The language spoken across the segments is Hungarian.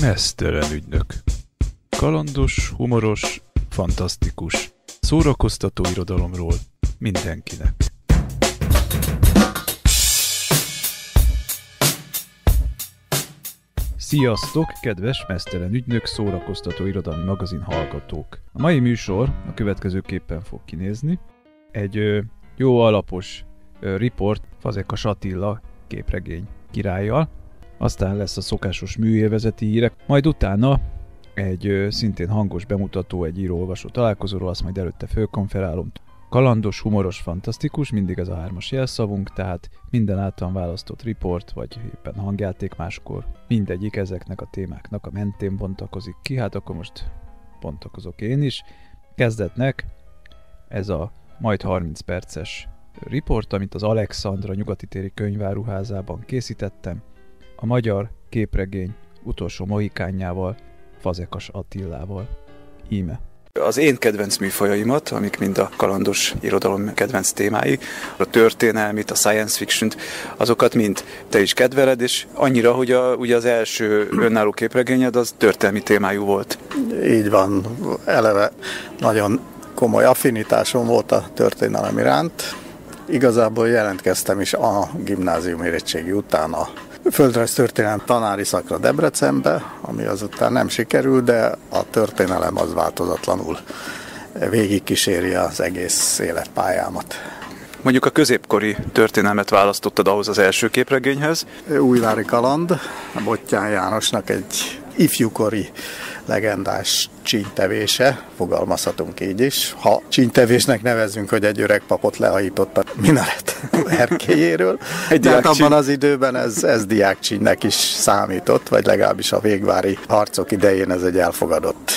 Mesztelen ügynök. Kalandos, humoros, fantasztikus. Szórakoztató irodalomról mindenkinek. Sziasztok, kedves Mesztelen ügynök szórakoztató irodalmi magazin hallgatók! A mai műsor a következőképpen fog kinézni. Egy ö, jó alapos ö, riport Fazekas Attila képregény királlyal, aztán lesz a szokásos műélvezeti hírek, majd utána egy szintén hangos bemutató, egy író-olvasó találkozóról, azt majd előtte fölkonferálom. Kalandos, humoros, fantasztikus, mindig ez a hármas jelszavunk, tehát minden általán választott riport, vagy éppen hangjáték máskor, mindegyik ezeknek a témáknak a mentén bontakozik ki, hát akkor most bontakozok én is. Kezdetnek ez a majd 30 perces riport, amit az Alexandra nyugati téri könyváruházában készítettem, a magyar képregény utolsó mohikánjával, Fazekas Attillával. Íme. Az én kedvenc műfajaimat, amik mind a kalandos irodalom kedvenc témái, a történelmit, a science fiction azokat mind te is kedveled, és annyira, hogy a, ugye az első önálló képregényed az történelmi témájú volt. Így van, eleve nagyon komoly affinitásom volt a történelem iránt. Igazából jelentkeztem is a gimnázium érettségi után a földrajz történelem tanári szakra Debrecenbe, ami azután nem sikerült, de a történelem az változatlanul végig kíséri az egész életpályámat. Mondjuk a középkori történelmet választottad ahhoz az első képregényhez. Újvári kaland, a Bottyán Jánosnak egy ifjúkori legendás csíntevése, fogalmazhatunk így is. Ha csíntevésnek nevezünk, hogy egy öreg papot lehajított a minaret erkéjéről, egy de hát abban az időben ez, ez diákcsínnek is számított, vagy legalábbis a végvári harcok idején ez egy elfogadott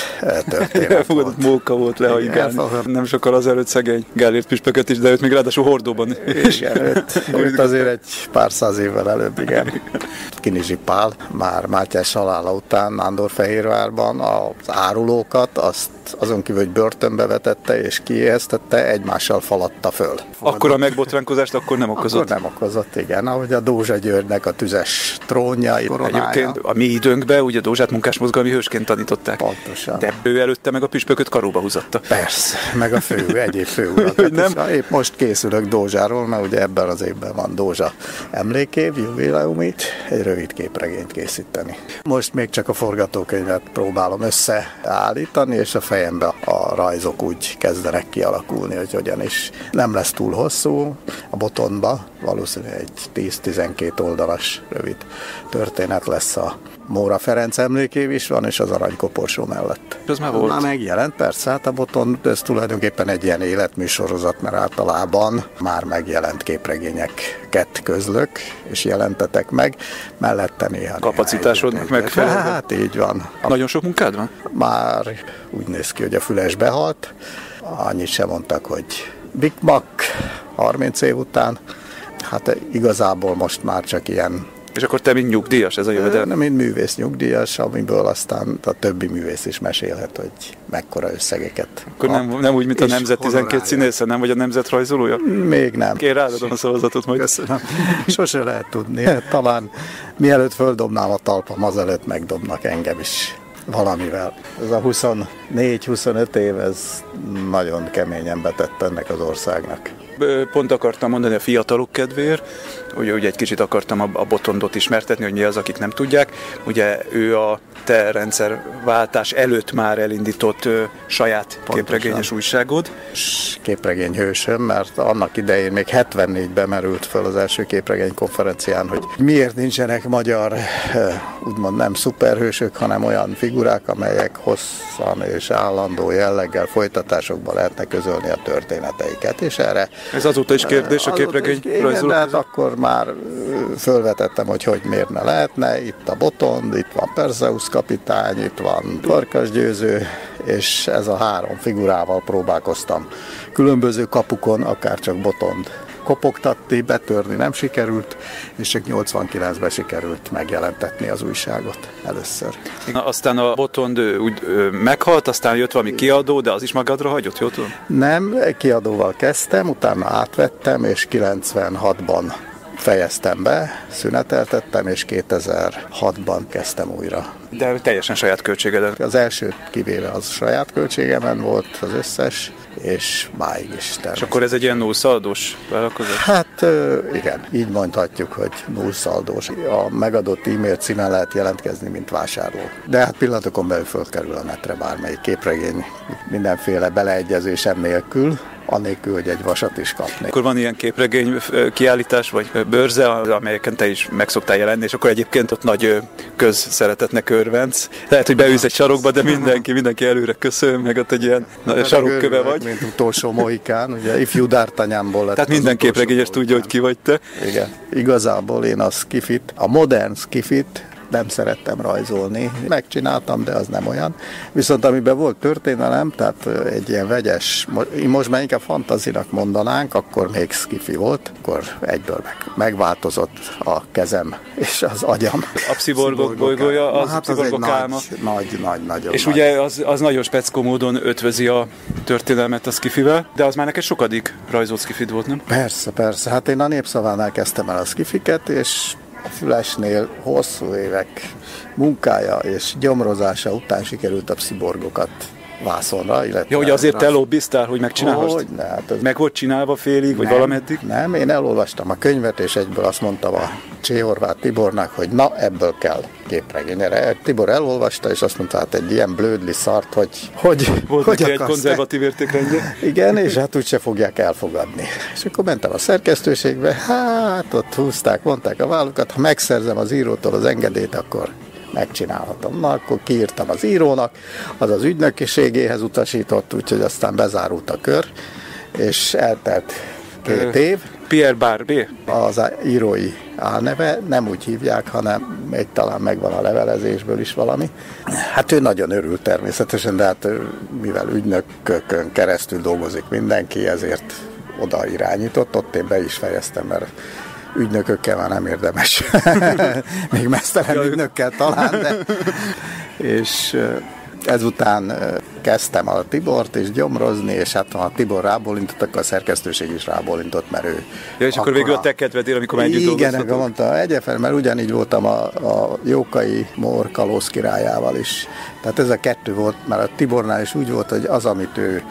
történet Elfogadott volt. móka volt lehajigálni. Nem sokkal azelőtt szegény Gellért püspököt is, de őt még ráadásul hordóban. Igen, őt, őt azért egy pár száz évvel előbb, igen. Kinizsi Pál már Mátyás halála után Nándorfehérvárban az árulókat, azt azon kívül, hogy börtönbe vetette és kiéheztette, egymással falatta föl. Akkor a megbotránkozást akkor nem okozott? Akkor nem okozott, igen. Ahogy a Dózsa Györgynek a tüzes trónja, Egyébként a mi időnkben ugye Dózsát munkásmozgalmi hősként tanították. Pontosan. De ő előtte meg a püspököt karóba húzatta. Persze, meg a fő, egyéb fő hogy nem? Épp most készülök Dózsáról, mert ugye ebben az évben van Dózsa emlékév, jubileumit, egy rövid képregényt készíteni. Most még csak a forgatókönyvet próbálom összeállítani, és a fejembe a rajzok úgy kezdenek kialakulni, hogy hogyan is nem lesz túl hosszú. A botonba valószínűleg egy 10-12 oldalas rövid történet lesz a Móra Ferenc emlékév is van, és az aranykoporsó mellett. Ez már volt? Már megjelent, persze, hát a boton, ez tulajdonképpen egy ilyen életműsorozat, mert általában már megjelent képregényeket közlök, és jelentetek meg, mellette néha. Kapacitásodnak megfelelő? Hát így van. Nagyon sok munkád van? Már úgy néz ki, hogy a füles behalt, annyit sem mondtak, hogy Big Mac 30 év után, hát igazából most már csak ilyen és akkor te, mint nyugdíjas, ez a jövedelem? Nem, mint művész nyugdíjas, amiből aztán a többi művész is mesélhet, hogy mekkora összegeket. Akkor nem, nem úgy, mint a Nemzet 12 színésze, nem vagy a Nemzet rajzolója? Még nem. Én ráadom a szavazatot majd. Köszönöm. Sose lehet tudni. Talán mielőtt földobnám a talpam, azelőtt megdobnak engem is valamivel. Ez a 24-25 év, ez nagyon keményen betett ennek az országnak pont akartam mondani a fiatalok kedvéért, ugye, ugye egy kicsit akartam a, a Botondot ismertetni, hogy mi az, akik nem tudják. Ugye ő a te rendszerváltás előtt már elindított ö, saját Pontosan. képregényes újságod. Képregény hősöm, mert annak idején még 74-ben merült föl az első képregény konferencián, hogy miért nincsenek magyar, úgymond nem szuperhősök, hanem olyan figurák, amelyek hosszan és állandó jelleggel folytatásokban lehetne közölni a történeteiket. És erre ez azóta is kérdés a képregény de hát akkor már fölvetettem, hogy hogy miért ne lehetne. Itt a Botond, itt van Perseus kapitány, itt van Farkas győző, és ez a három figurával próbálkoztam. Különböző kapukon, akár csak Botond kopogtatni, betörni nem sikerült, és csak 89-ben sikerült megjelentetni az újságot először. Aztán a Botond úgy meghalt, aztán jött valami kiadó, de az is magadra hagyott, jó tudom? Nem, kiadóval kezdtem, utána átvettem, és 96-ban fejeztem be, szüneteltettem, és 2006-ban kezdtem újra De teljesen saját költségeden. Az első kivéve az saját költségemen volt az összes, és máig is. És akkor ez egy ilyen nullszaldós vállalkozás? Hát igen, így mondhatjuk, hogy nullszaldós. A megadott e-mail címen lehet jelentkezni, mint vásárló. De hát pillanatokon belül fölkerül a netre bármelyik képregény mindenféle beleegyezésem nélkül anélkül, hogy egy vasat is kapni. Akkor van ilyen képregény kiállítás, vagy bőrze, amelyeken te is meg szoktál jelenni, és akkor egyébként ott nagy közszeretetnek örvenc. Lehet, hogy beülsz egy sarokba, de mindenki, mindenki előre köszön, meg ott egy ilyen hát sarokköve vagy. Mint utolsó mohikán, ugye ifjú dártanyámból lett. Tehát minden képregényes tudja, hogy ki vagy te. Igen. Igazából én a skifit, a modern skifit nem szerettem rajzolni. Megcsináltam, de az nem olyan. Viszont amiben volt történelem, tehát egy ilyen vegyes, most már inkább fantazinak mondanánk, akkor még skifi volt, akkor egyből meg, megváltozott a kezem és az agyam. A psziborgok bolygója, az, hát az egy álma. Nagy, nagy, nagy, nagyon És nagy. ugye az, az nagyon speckó módon ötvözi a történelmet a skifivel, de az már neked sokadik rajzolt skifid volt, nem? Persze, persze. Hát én a népszavánál kezdtem el a skifiket, és Fülesnél hosszú évek munkája és gyomrozása után sikerült a psziborgokat vászonra, illetve... Ja, hogy azért te lobbiztál, hogy megcsinálhast? Hogy ne, hát ez... Meg volt csinálva félig, vagy nem, valameddig? Nem, én elolvastam a könyvet, és egyből azt mondtam a Cséhorvát Tibornak, hogy na, ebből kell képregény. Erre Tibor elolvasta, és azt mondta, hát egy ilyen blödli szart, hogy... hogy volt hogy egy konzervatív értékrendje? Igen, és hát úgyse fogják elfogadni. És akkor mentem a szerkesztőségbe, hát ott húzták, mondták a vállukat, ha megszerzem az írótól az engedélyt, akkor megcsinálhatom. Na, akkor kiírtam az írónak, az az ügynökiségéhez utasított, úgyhogy aztán bezárult a kör, és eltelt két év. Pierre Barbé? Az írói álneve, nem úgy hívják, hanem még talán megvan a levelezésből is valami. Hát ő nagyon örül természetesen, de hát mivel ügynökökön keresztül dolgozik mindenki, ezért oda irányított, ott én be is fejeztem, mert ügynökökkel már nem érdemes. Még mesztelen ügynökkel talán, de... És ezután kezdtem a Tibort is gyomrozni, és hát ha a Tibor rábólintott, akkor a szerkesztőség is rábólintott, mert ő... Ja, és akkor végül a te kedvedél, amikor már együtt Igen, akkor mondta, egyefer, mert ugyanígy voltam a, a Jókai Mór Kalóz királyával is. Tehát ez a kettő volt, mert a Tibornál is úgy volt, hogy az, amit ő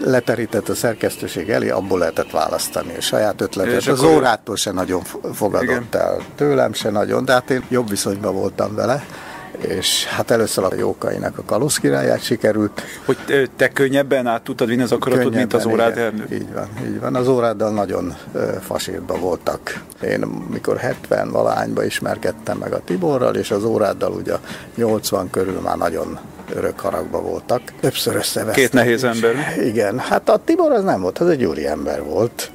leterített a szerkesztőség elé, abból lehetett választani a saját ötletet. És az akkor... órától se nagyon fogadott Igen. el, tőlem se nagyon, de hát én jobb viszonyban voltam vele és hát először a Jókainak a Kalusz királyát sikerült. Hogy te könnyebben át tudtad vinni az akaratot, mint az órád igen, Így van, így van. Az óráddal nagyon fasírba voltak. Én mikor 70 valányba ismerkedtem meg a Tiborral, és az óráddal ugye 80 körül már nagyon örök haragba voltak. Többször összevesztek. Két nehéz ember. Igen, hát a Tibor az nem volt, az egy úri ember volt.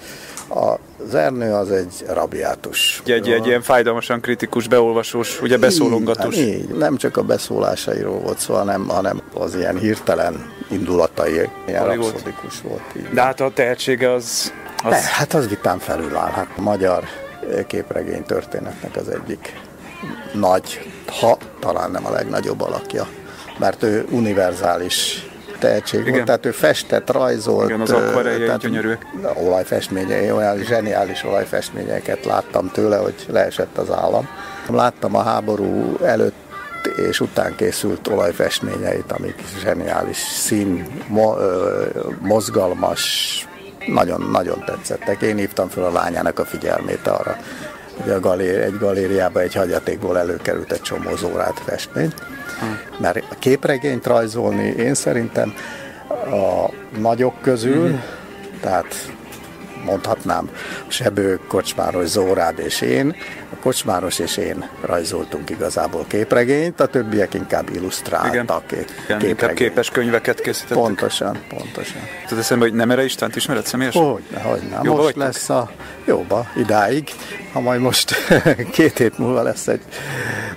Az Ernő az egy rabiátus. Egy, egy ilyen fájdalmasan kritikus, beolvasós, ugye beszólongatós. Így, így, nem csak a beszólásairól volt szó, hanem, hanem az ilyen hirtelen indulatai, ilyen rapszodikus volt. Így. De hát a tehetsége az... az... De, hát az vitán felül áll. Hát a magyar képregény történetnek az egyik nagy, ha talán nem a legnagyobb alakja, mert ő univerzális tehetség Igen. volt, tehát ő festett, rajzolt. Igen, az akvarelje gyönyörű. Olajfestményei, olyan zseniális olajfestményeket láttam tőle, hogy leesett az állam. Láttam a háború előtt és után készült olajfestményeit, amik zseniális szín, mo, mozgalmas, nagyon-nagyon tetszettek. Én hívtam fel a lányának a figyelmét arra, hogy a galéri, egy galériába egy hagyatékból előkerült egy csomó zórát festmény. Mert a képregényt rajzolni én szerintem a nagyok közül, mm-hmm. tehát mondhatnám Sebő, Kocsmáros, Zórád és én. A Kocsmáros és én rajzoltunk igazából képregényt, a többiek inkább illusztráltak Igen, inkább képes könyveket készítettek. Pontosan, pontosan. Tudod eszembe, hogy nem erre Istent ismered személyesen? Hogyne, hogyne. Jóba most vagytok? lesz a jóba, idáig. Ha majd most két hét múlva lesz egy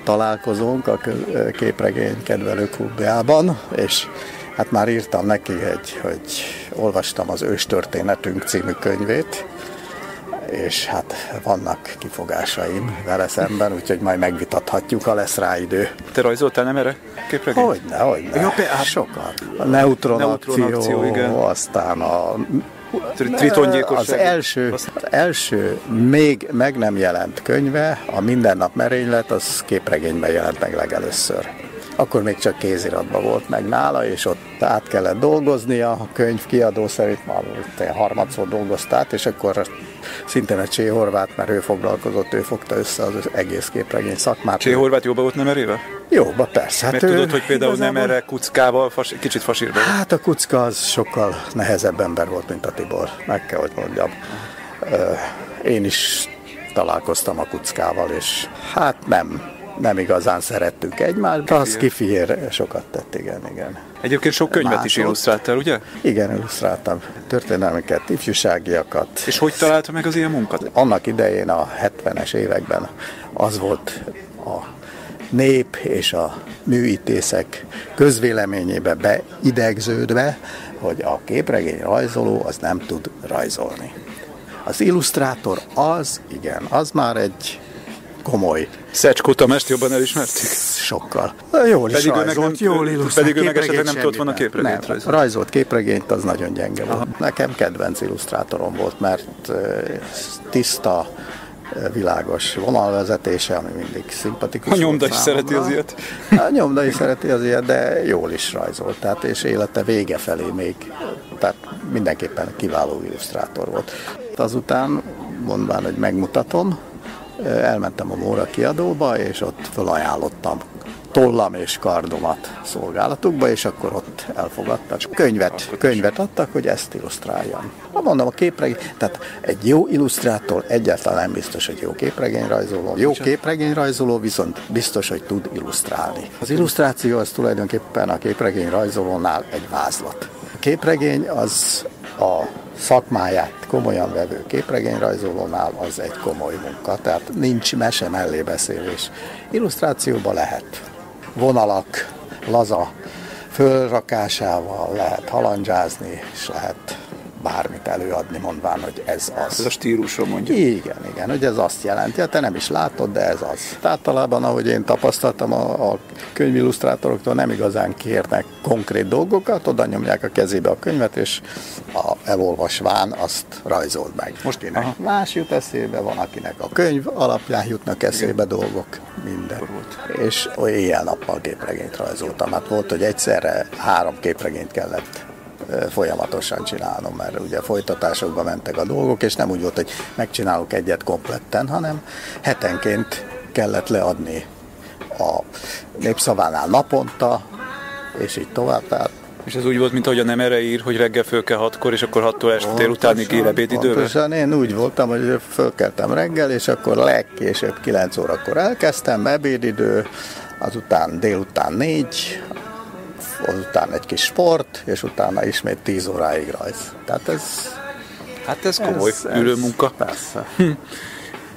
találkozónk a képregény kedvelő klubjában, és hát már írtam neki, egy, hogy olvastam az Őstörténetünk című könyvét, és hát vannak kifogásaim vele szemben, úgyhogy majd megvitathatjuk, ha lesz rá idő. Te rajzoltál nem erre képregényt? Hogyne, hogyne. Ja, hát sokat. A neutron, neutron akció, akció igen. aztán a. Az első, az első még meg nem jelent könyve, a Mindennap merénylet, az képregényben jelent meg legelőször. Akkor még csak kéziratban volt meg nála, és ott át kellett dolgoznia, a könyv kiadó szerint már harmadszor dolgozta át, és akkor szintén egy Csé Horvát, mert ő foglalkozott, ő fogta össze az egész képregény szakmát. Csé Horvát jóba volt nem erével? Jóba, persze. Hát Mert ő, tudod, hogy például igazából... nem erre kuckával, fas, kicsit fasírba? Hát a kucka az sokkal nehezebb ember volt, mint a Tibor, meg kell, hogy mondjam. Én is találkoztam a kuckával, és hát nem, nem igazán szerettük egymást, de az kifiér sokat tett, igen, igen. Egyébként sok könyvet Látott. is illusztráltál, ugye? Igen, illusztráltam. Történelmeket, ifjúságiakat. És hogy találta meg az ilyen munkát? Annak idején a 70-es években az volt a nép és a műítészek közvéleményébe beidegződve, hogy a képregény rajzoló az nem tud rajzolni. Az illusztrátor az, igen, az már egy komoly. Szecskó Tamást jobban elismerték? Sokkal. Jól is pedig rajzolt, nem, jól illusztrált. Pedig ő meg esetleg nem tudott volna képregényt nem, rajzolt képregényt, az nagyon gyenge Aha. volt. Nekem kedvenc illusztrátorom volt, mert tiszta, világos vonalvezetése, ami mindig szimpatikus. A nyomda is szereti az ilyet. A nyomda is szereti az ilyet, de jól is rajzolt, tehát és élete vége felé még, tehát mindenképpen kiváló illusztrátor volt. Azután mondván, hogy megmutatom, elmentem a Móra kiadóba, és ott felajánlottam tollam és kardomat szolgálatukba, és akkor ott elfogadtak. Könyvet, könyvet adtak, hogy ezt illusztráljam. Ha mondom, a képregény, tehát egy jó illusztrátor egyáltalán nem biztos, hogy jó képregényrajzoló. Jó képregényrajzoló viszont biztos, hogy tud illusztrálni. Az illusztráció az tulajdonképpen a képregényrajzolónál egy vázlat. A képregény az a szakmáját komolyan vevő képregényrajzolónál az egy komoly munka, tehát nincs mese mellé beszélés. Illusztrációba lehet vonalak, laza fölrakásával lehet halandzsázni, és lehet bármit előadni, mondván, hogy ez az. Ez a stílusra mondja. Igen, igen, hogy ez azt jelenti. Hát te nem is látod, de ez az. Általában, ahogy én tapasztaltam, a, a könyvillusztrátoroktól nem igazán kérnek konkrét dolgokat, oda nyomják a kezébe a könyvet, és a elolvasván azt rajzold meg. Most Aha. más jut eszébe, van akinek a könyv alapján jutnak eszébe igen. dolgok, minden. Volt. És éjjel-nappal képregényt rajzoltam. Hát volt, hogy egyszerre három képregényt kellett folyamatosan csinálnom, mert ugye folytatásokba mentek a dolgok, és nem úgy volt, hogy megcsinálok egyet kompletten, hanem hetenként kellett leadni a népszavánál naponta, és így tovább. Tehát és ez úgy volt, mint ahogy a nem erre ír, hogy reggel föl kell hatkor, és akkor hattól este dél utáni ér ebédidőre? Pontosan, én úgy voltam, hogy fölkeltem reggel, és akkor legkésőbb 9 órakor elkezdtem, ebédidő, azután délután 4, azután egy kis sport, és utána ismét 10 óráig rajz. Tehát ez... Hát ez komoly ez, ülőmunka. Persze. Hm.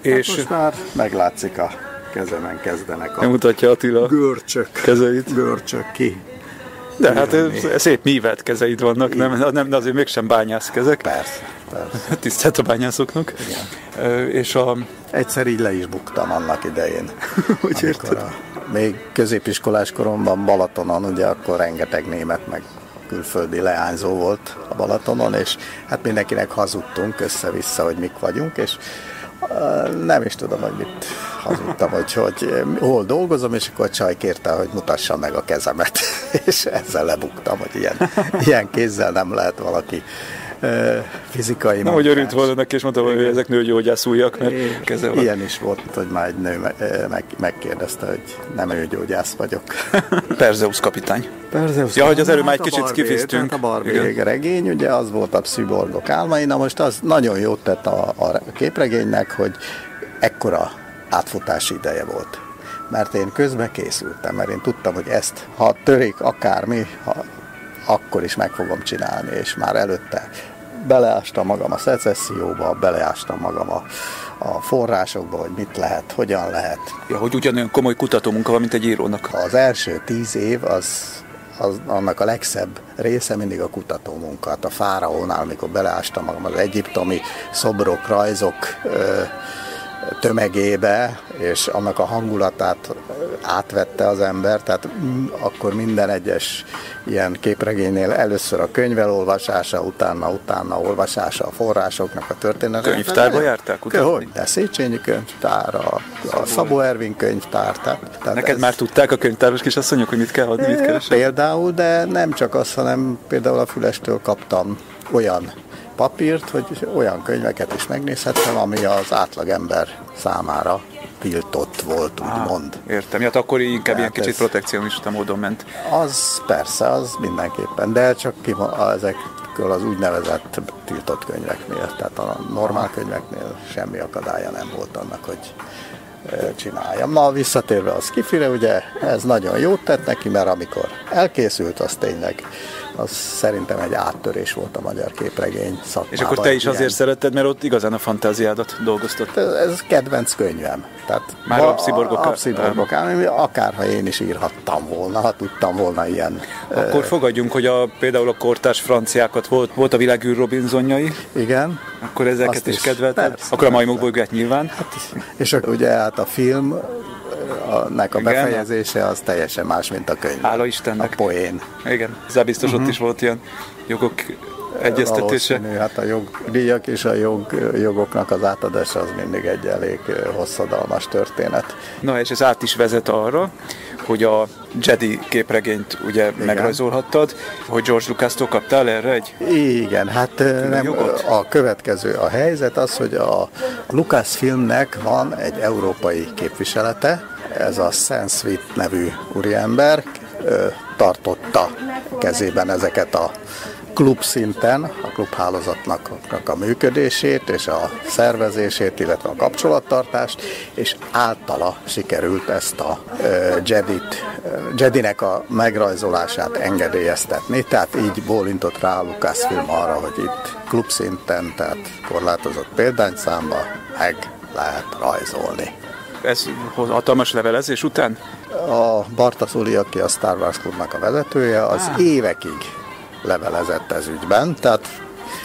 és hát most már meglátszik a kezemen kezdenek a mutatja Attila görcsök, kezeit. görcsök ki. De hát ez, szép mívelt kezeid vannak, nem, nem, de azért mégsem bányász kezek. Persze, persze. Tisztelt a bányászoknak. Igen. És a... Egyszer így le is buktam annak idején. Hogy érted? A még középiskolás koromban Balatonon, ugye akkor rengeteg német meg külföldi leányzó volt a Balatonon, és hát mindenkinek hazudtunk össze-vissza, hogy mik vagyunk, és nem is tudom, hogy mit hazudtam, hogy, hogy hol dolgozom, és akkor a csaj kérte, hogy mutassa meg a kezemet, és ezzel lebuktam, hogy ilyen, ilyen kézzel nem lehet valaki fizikai Na, hogy örült volna neki, és mondta, hogy ezek nőgyógyászújak, mert keze van. Ilyen is volt, hogy már egy nő meg, megkérdezte, hogy nem nőgyógyász vagyok. Perzeus kapitány. Perzeus ja, hogy az előbb már egy kicsit Barbie, kifiztünk. A Barbie regény, ugye az volt a pszüborgok álmai, na most az nagyon jót tett a, a képregénynek, hogy ekkora átfutási ideje volt mert én közben készültem, mert én tudtam, hogy ezt, ha törik akármi, ha akkor is meg fogom csinálni, és már előtte beleástam magam a szecesszióba, beleástam magam a, a forrásokba, hogy mit lehet, hogyan lehet. Ja, hogy ugyanolyan komoly kutatómunka van, mint egy írónak. Az első tíz év az, az annak a legszebb része mindig a kutatómunka. Hát a fáraónál, amikor beleástam magam az egyiptomi szobrok, rajzok, ö, tömegébe, és annak a hangulatát átvette az ember, tehát mm, akkor minden egyes ilyen képregénynél először a könyvelolvasása, utána, utána olvasása a forrásoknak a történetet. Könyvtárba járták? Hogy? De Széchenyi könyvtár, a, a Szabó Ervin könyvtár. Tehát, tehát Neked ez... már tudták a könyvtáros kisasszonyok, hogy mit kell adni, mit keresek? Például, de nem csak azt, hanem például a Fülestől kaptam olyan papírt, hogy olyan könyveket is megnézhettem, ami az átlagember számára tiltott volt, úgymond. Értem, hát akkor inkább ilyen kicsit protekcionista módon ment. Az persze, az mindenképpen, de csak ki, ezekről az úgynevezett tiltott könyveknél, tehát a normál könyveknél semmi akadálya nem volt annak, hogy csináljam. Na, visszatérve a skifire, ugye ez nagyon jót tett neki, mert amikor elkészült, az tényleg az szerintem egy áttörés volt a magyar képregény szakmában. És akkor te is azért szeretted, mert ott igazán a fantáziádat dolgoztat. Ez, ez kedvenc könyvem. Tehát Már a absziborgok. Absziborgok, akárha én is írhattam volna, ha tudtam volna ilyen. Akkor fogadjunk, hogy a, például a kortás franciákat volt, volt a világűr Robinsonjai. Igen. Akkor ezeket Azt is, is kedvelted? Persze, akkor a majmok bolygóját nyilván. Hát, és ugye hát a film a, nek a Igen. befejezése az teljesen más, mint a könyv. Hála Istennek. A poén. Igen, ez biztos uh-huh. ott is volt ilyen jogok egyeztetése. Valószínű, hát a jogdíjak és a jog, jogoknak az átadása az mindig egy elég hosszadalmas történet. Na és ez át is vezet arra, hogy a Jedi képregényt ugye Igen. megrajzolhattad, hogy George Lucas-tól kaptál erre egy? Igen, hát nem, jogot? a következő a helyzet az, hogy a Lucas filmnek van egy európai képviselete, ez a Senswit nevű úriember tartotta kezében ezeket a klub szinten, a klubhálózatnak a működését és a szervezését, illetve a kapcsolattartást, és általa sikerült ezt a Jedit, Jedinek a megrajzolását engedélyeztetni, tehát így bólintott rá a Lucasfilm arra, hogy itt klub szinten, tehát korlátozott példányszámba meg lehet rajzolni ez hatalmas levelezés után? A Bartaszoli, aki a Star Wars Clubnak a vezetője, az ah. évekig levelezett ez ügyben, tehát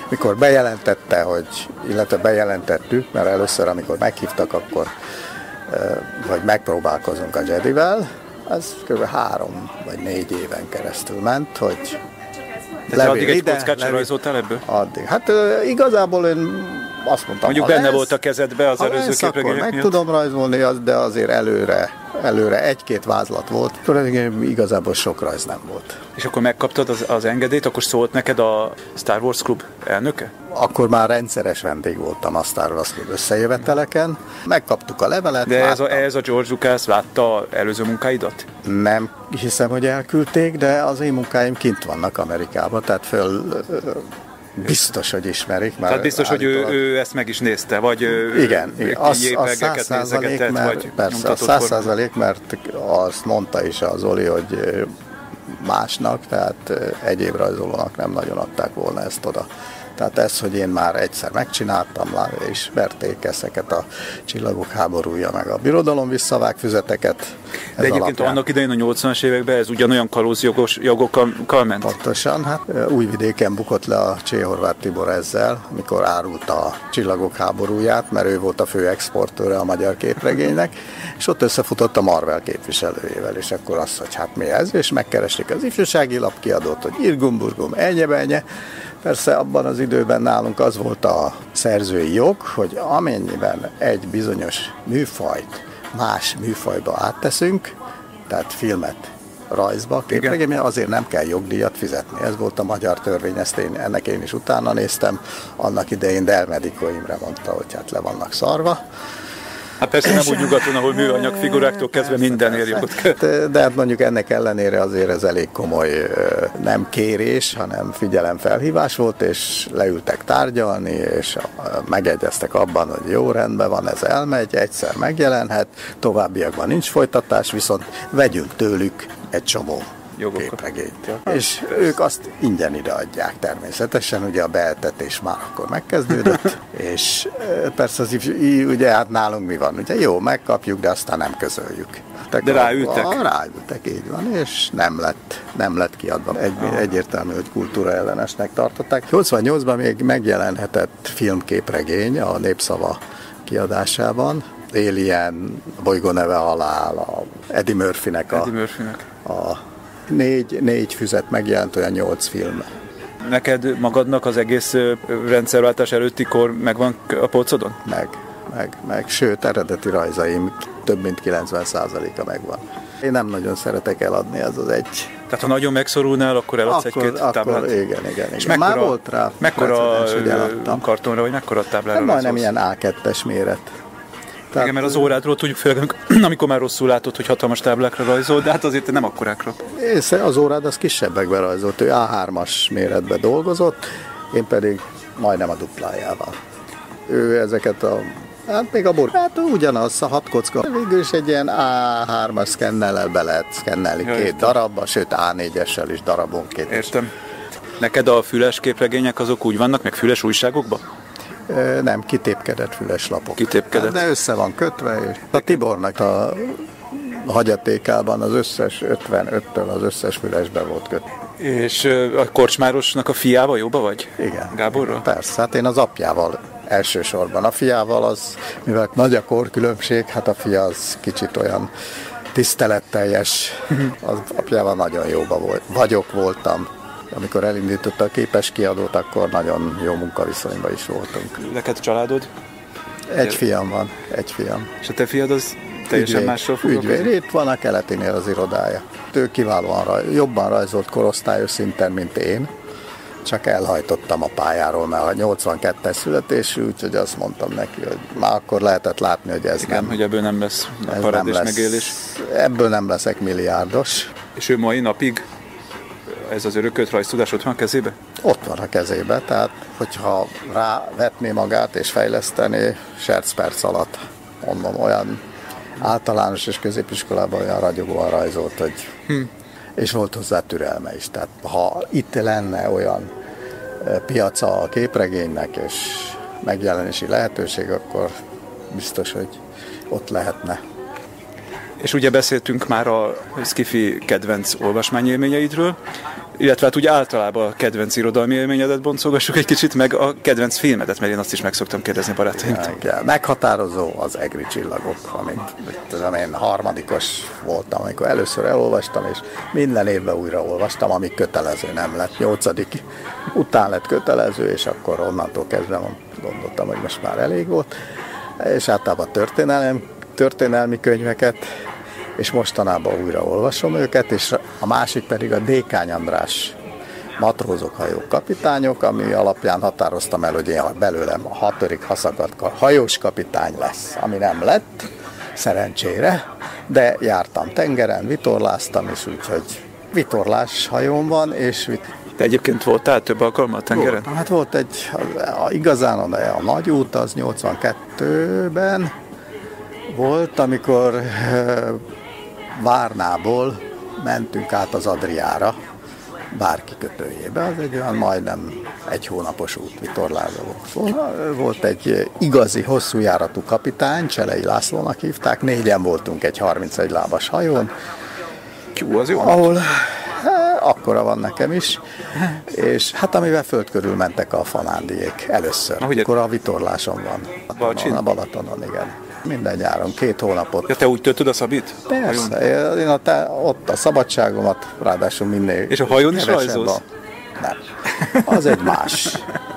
mikor bejelentette, hogy, illetve bejelentettük, mert először, amikor meghívtak, akkor hogy megpróbálkozunk a Jedivel, ez kb. három vagy négy éven keresztül ment, hogy levél addig egy ide, kockát rajzoltál ebből? Addig. Hát igazából én azt mondtam, Mondjuk benne lesz, volt a kezedbe az előző képregények meg miatt? tudom rajzolni, de azért előre, előre egy-két vázlat volt. Tulajdonképpen igazából sok rajz nem volt. És akkor megkaptad az, az engedélyt, akkor szólt neked a Star Wars Club elnöke? Akkor már rendszeres vendég voltam a Star Wars Club összejöveteleken. Megkaptuk a levelet. De ez a, ez a George Lucas látta előző munkáidat? Nem hiszem, hogy elküldték, de az én munkáim kint vannak Amerikában, tehát föl Biztos, hogy ismerik. Mert Tehát biztos, hogy ő, ő ezt meg is nézte, vagy igen. Az, az száz százalék, mert, vagy persze, száz százalék, mert azt mondta is az Oli, hogy másnak, tehát egyéb rajzolónak nem nagyon adták volna ezt oda. Tehát ez, hogy én már egyszer megcsináltam, és verték ezeket a csillagok háborúja, meg a birodalom visszavág füzeteket. De egyébként alapján. annak idején a 80-as években ez ugyanolyan kalózjogos jogokkal ment? Pontosan, hát újvidéken bukott le a Csehorvát Tibor ezzel, mikor árult a csillagok háborúját, mert ő volt a fő exportőre a magyar képregénynek, és ott összefutott a Marvel képviselőjével, és akkor azt, hogy hát mi ez, és megkeresték az ifjúsági lapkiadót, hogy Irgumburgum, ennye Persze abban az időben nálunk az volt a szerzői jog, hogy amennyiben egy bizonyos műfajt más műfajba átteszünk, tehát filmet rajzba, képregény, azért nem kell jogdíjat fizetni. Ez volt a magyar törvény, ezt én, ennek én is utána néztem. Annak idején Delmediko Imre mondta, hogy hát le vannak szarva. Hát persze nem úgy nyugaton, ahol műanyag figuráktól kezdve minden jogot De hát mondjuk ennek ellenére azért ez elég komoly nem kérés, hanem figyelemfelhívás volt, és leültek tárgyalni, és megegyeztek abban, hogy jó, rendben van, ez elmegy, egyszer megjelenhet, továbbiakban nincs folytatás, viszont vegyünk tőlük egy csomó jogokat. képregényt. Ja. És ők azt ingyen ide adják természetesen, ugye a beeltetés már akkor megkezdődött, és persze az ugye hát nálunk mi van, ugye jó, megkapjuk, de aztán nem közöljük. Tehát de ráültek? A, ráültek, így van, és nem lett, nem lett kiadva. Egy, ah. Egyértelmű, hogy kultúra ellenesnek tartották. 88-ban még megjelenhetett filmképregény a Népszava kiadásában, Alien, bolygó neve halál, a Eddie Murphynek a, Eddie Murphynek. a négy, négy füzet megjelent, olyan nyolc film. Neked magadnak az egész rendszerváltás előtti kor megvan a polcodon? Meg, meg, meg. Sőt, eredeti rajzaim több mint 90%-a megvan. Én nem nagyon szeretek eladni, ez az egy. Tehát ha nagyon megszorulnál, akkor eladsz akkor, egy-két akkor, táblát? Igen, igen. igen. És Már mekkora, volt rá mekkora precedens, hogy eladtam. kartonra, vagy mekkora táblára Hát majdnem ilyen A2-es méret. Tehát, igen, mert az órádról tudjuk, főleg amikor, már rosszul látod, hogy hatalmas táblákra rajzol, de hát azért nem akkorákra. És az órád az kisebbekbe rajzolt, ő A3-as méretbe dolgozott, én pedig majdnem a duplájával. Ő ezeket a Hát még a bor, hát ugyanaz, a hat kocka. Végül is egy ilyen A3-as szkennellel be lehet szkennelni Ja, két értem. darabba, sőt A4-essel is darabonként. Értem. Neked a füles képregények azok úgy vannak, meg füles újságokban? Nem, kitépkedett füles lapok. Kitépkedett. De össze van kötve, és a Tibornak a hagyatékában az összes 55-től az összes fülesbe volt kötve. És a korcsmárosnak a fiával jóba vagy? Igen. Gáborral? Persze, hát én az apjával elsősorban. A fiával az, mivel nagy a korkülönbség, hát a fia az kicsit olyan tiszteletteljes. Az apjával nagyon jóba volt, vagyok voltam. Amikor elindította a képes kiadót, akkor nagyon jó munkaviszonyban is voltunk. Neked családod? Egy fiam van, egy fiam. És a te fiad az teljesen Ügyvéd. mással Ügyvéd. Itt van a keletinél az irodája. Ő kiválóan raj, jobban rajzolt korosztályos szinten, mint én. Csak elhajtottam a pályáról, mert a 82-es születésű, úgyhogy azt mondtam neki, hogy már akkor lehetett látni, hogy ez Igen, nem, hogy ebből nem lesz ez paradés nem lesz, megélés. Ebből nem leszek milliárdos. És ő mai napig ez az örökölt rajztudás ott van a kezébe? Ott van a kezébe, tehát hogyha rávetné magát és fejlesztené, sercperc alatt, mondom, olyan általános és középiskolában olyan ragyogóan rajzolt, hogy hm. és volt hozzá türelme is. Tehát ha itt lenne olyan eh, piaca a képregénynek és megjelenési lehetőség, akkor biztos, hogy ott lehetne. És ugye beszéltünk már a Skifi kedvenc olvasmányélményeidről, illetve hát ugye általában a kedvenc irodalmi élményedet boncolgassuk egy kicsit, meg a kedvenc filmedet, mert én azt is meg szoktam kérdezni barátaimtól. Igen, meghatározó az egri csillagok, amit mit tudom én, harmadikos voltam, amikor először elolvastam, és minden évben újra olvastam, amíg kötelező nem lett. Nyolcadik után lett kötelező, és akkor onnantól kezdve gondoltam, hogy most már elég volt. És általában történelem, történelmi könyveket, és mostanában újra olvasom őket, és a másik pedig a Dékány András matrózok, hajók, kapitányok, ami alapján határoztam el, hogy én belőlem a hatodik haszakadt hajós kapitány lesz, ami nem lett, szerencsére, de jártam tengeren, vitorláztam, és úgyhogy vitorlás hajón van, és vit- Te egyébként voltál több alkalommal a tengeren? Voltam. Hát volt egy, a, a, igazán a, a nagy út az 82-ben volt, amikor Várnából mentünk át az Adriára, bárki kötőjébe, az egy olyan majdnem egy hónapos út vitorlázó volt. Volt egy igazi hosszú járatú kapitány, Cselei Lászlónak hívták, négyen voltunk egy 31 lábas hajón, Tyú, az jó. ahol akkora van nekem is, és hát amivel föld körül mentek a fanándiék először, Na, ugye- akkor a vitorláson van. Balcsin? A Balatonon, igen. Minden nyáron, két hónapot. Ja, te úgy töltöd a szabit? Hajón? Persze, én a, te, ott a szabadságomat, ráadásul minél És a hajón is rajzolsz? a- Nem. Az egy más.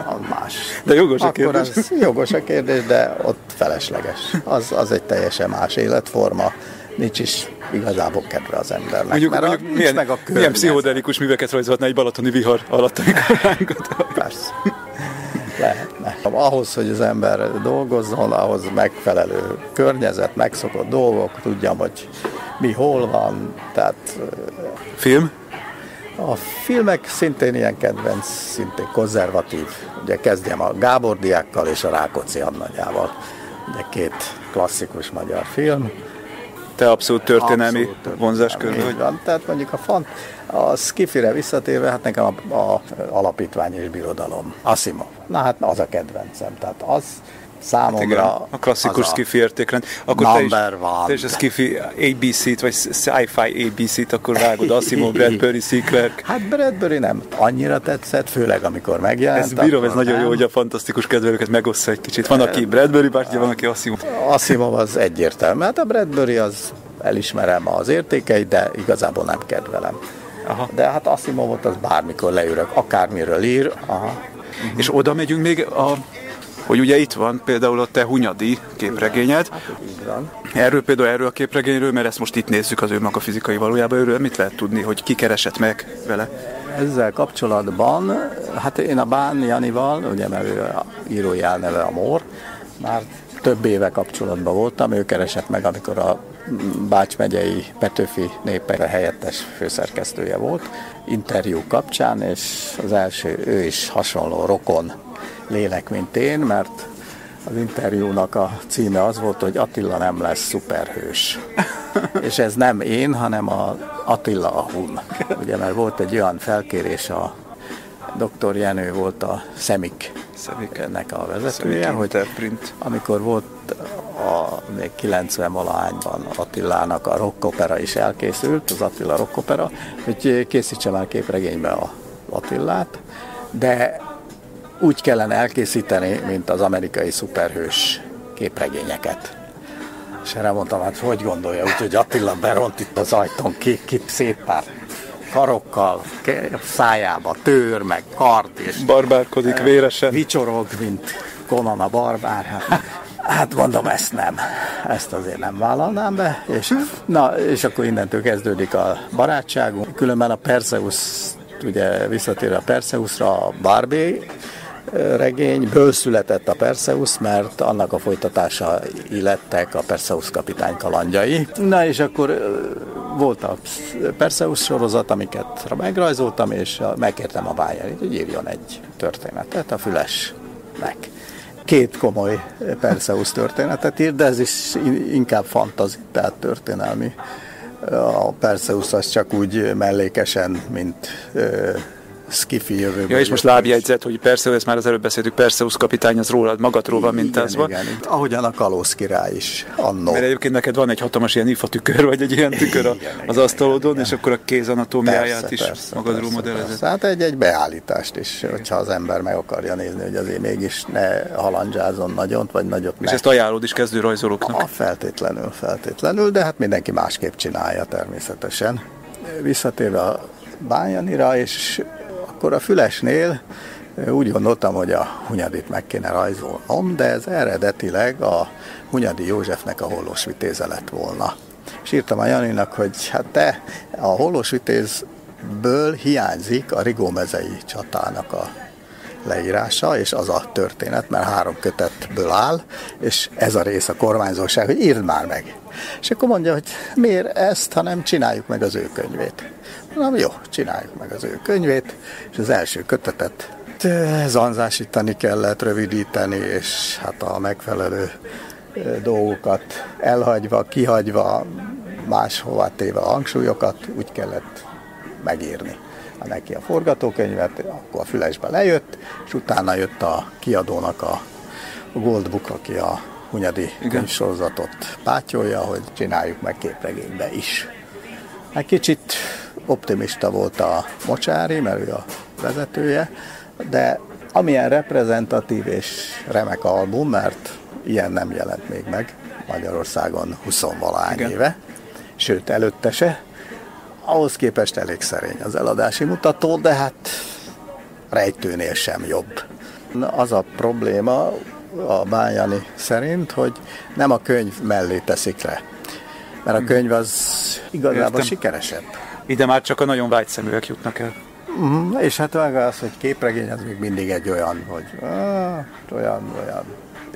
Az más. De jogos a Akkor kérdés. az jogos a kérdés, de ott felesleges. Az, az egy teljesen más életforma. Nincs is igazából kedve az embernek. Mondjuk, mert a, mondjuk nincs milyen, meg a milyen környezet. pszichodelikus műveket rajzolhatna egy balatoni vihar alatt, amikor rángatol. Persze. Lehetne. Ahhoz, hogy az ember dolgozzon, ahhoz megfelelő környezet, megszokott dolgok, tudjam, hogy mi hol van, tehát Film? A filmek szintén ilyen kedvenc, szintén konzervatív. Ugye kezdjem a Gábor diákkal és a Rákóczi Annanyával. Ugye két klasszikus magyar film. Te abszolút történelmi Abszolút vonzáskörben így van. Tehát mondjuk a fan, a Skifire visszatérve, hát nekem a, a alapítvány és birodalom. Asimov. Na hát az a kedvencem. Tehát az számomra... Hát a klasszikus skifi értékrend. Akkor te is, Number one. te is a skifi ABC-t, vagy sci-fi ABC-t akkor vágod, Asimov, Bradbury, C. Clarke. Hát Bradbury nem annyira tetszett, főleg amikor megjelent. Ez bírom, ez nagyon jó, nem. hogy a fantasztikus kedvelőket megossza egy kicsit. Van, aki Bradbury bártya, van, aki Asimov. Asimov az egyértelmű. Hát a Bradbury az elismerem az értékeit, de igazából nem kedvelem. Aha. De hát Asimovot az bármikor leülök, akármiről ír. Aha. Uh-huh. És oda megyünk még a hogy ugye itt van például a te Hunyadi képregényed. Erről például erről a képregényről, mert ezt most itt nézzük az ő maga fizikai valójában, őről mit lehet tudni, hogy ki keresett meg vele? Ezzel kapcsolatban, hát én a Bán Janival, ugye mert ő a írói elneve a Mór, már több éve kapcsolatban voltam, ő keresett meg, amikor a Bács megyei Petőfi népe helyettes főszerkesztője volt, interjú kapcsán, és az első, ő is hasonló rokon lélek, mint én, mert az interjúnak a címe az volt, hogy Attila nem lesz szuperhős. És ez nem én, hanem a Attila a Hun. Ugye, mert volt egy olyan felkérés, a dr. Jenő volt a Szemik ennek a vezetője, hogy amikor volt a még 90 valahányban Attilának a rockopera is elkészült, az Attila rockopera, hogy készítse már képregénybe a Attillát, de úgy kellene elkészíteni, mint az amerikai szuperhős képregényeket. És erre mondtam, hát hogy gondolja, úgyhogy Attila beront itt az ajtón ki, ki szép pár karokkal, szájába tör, meg kart, és barbárkodik véresen. Vicsorog, mint Conan a barbár. Hát, hát mondom, ezt nem. Ezt azért nem vállalnám be. És, na, és akkor innentől kezdődik a barátságunk. Különben a Perseus, ugye visszatér a Perseusra, a Barbie, regényből született a Perseus, mert annak a folytatása illettek a Perseus kapitány kalandjai. Na és akkor volt a Perseus sorozat, amiket megrajzoltam, és megkértem a Bájerit, hogy írjon egy történetet a Fülesnek. Két komoly Perseus történetet ír, de ez is inkább fantazi, tehát történelmi. A Perseus az csak úgy mellékesen, mint skifi jövőben. Ja, és most lábjegyzet, hogy persze, ezt már az előbb beszéltük, Perseus kapitány az rólad magadról van mintázva. Igen, igen. Ahogyan a Kalóz király is annó. Mert egyébként neked van egy hatalmas ilyen ifatükör, vagy egy ilyen tükör a, igen, az asztalodon, igen. és akkor a kéz anatómiáját is persze, magadról modellezed. Hát egy, egy beállítást is, hogyha az ember meg akarja nézni, hogy azért mégis ne halandzsázon nagyot, vagy nagyot És ne. ezt ajánlod is kezdő rajzolóknak? A feltétlenül, feltétlenül, de hát mindenki másképp csinálja természetesen. Visszatérve a Bányanira, és akkor a Fülesnél úgy gondoltam, hogy a Hunyadit meg kéne rajzolnom, de ez eredetileg a Hunyadi Józsefnek a hollós vitéze lett volna. És írtam a Janinak, hogy hát te a hollós vitézből hiányzik a Rigómezei csatának a leírása, és az a történet, mert három kötetből áll, és ez a rész a kormányzóság, hogy írd már meg. És akkor mondja, hogy miért ezt, ha nem csináljuk meg az ő könyvét. Na jó, csináljuk meg az ő könyvét, és az első kötetet zanzásítani kellett, rövidíteni, és hát a megfelelő dolgokat elhagyva, kihagyva, máshova téve a hangsúlyokat, úgy kellett megírni a neki a forgatókönyvet, akkor a fülesbe lejött, és utána jött a kiadónak a Goldbook, aki a Hunyadi könyvsorozatot pátyolja, hogy csináljuk meg képregénybe is. Egy kicsit optimista volt a Mocsári, mert ő a vezetője, de amilyen reprezentatív és remek album, mert ilyen nem jelent még meg Magyarországon 20 valány éve, sőt előtte se, ahhoz képest elég szerény az eladási mutató, de hát rejtőnél sem jobb. Az a probléma a Bányani szerint, hogy nem a könyv mellé teszik le. Mert a könyv az igazából Értem. sikeresebb. Ide már csak a nagyon vágyszeműek jutnak el. Mm, és hát meg az, hogy képregény, az még mindig egy olyan, hogy ah, olyan, olyan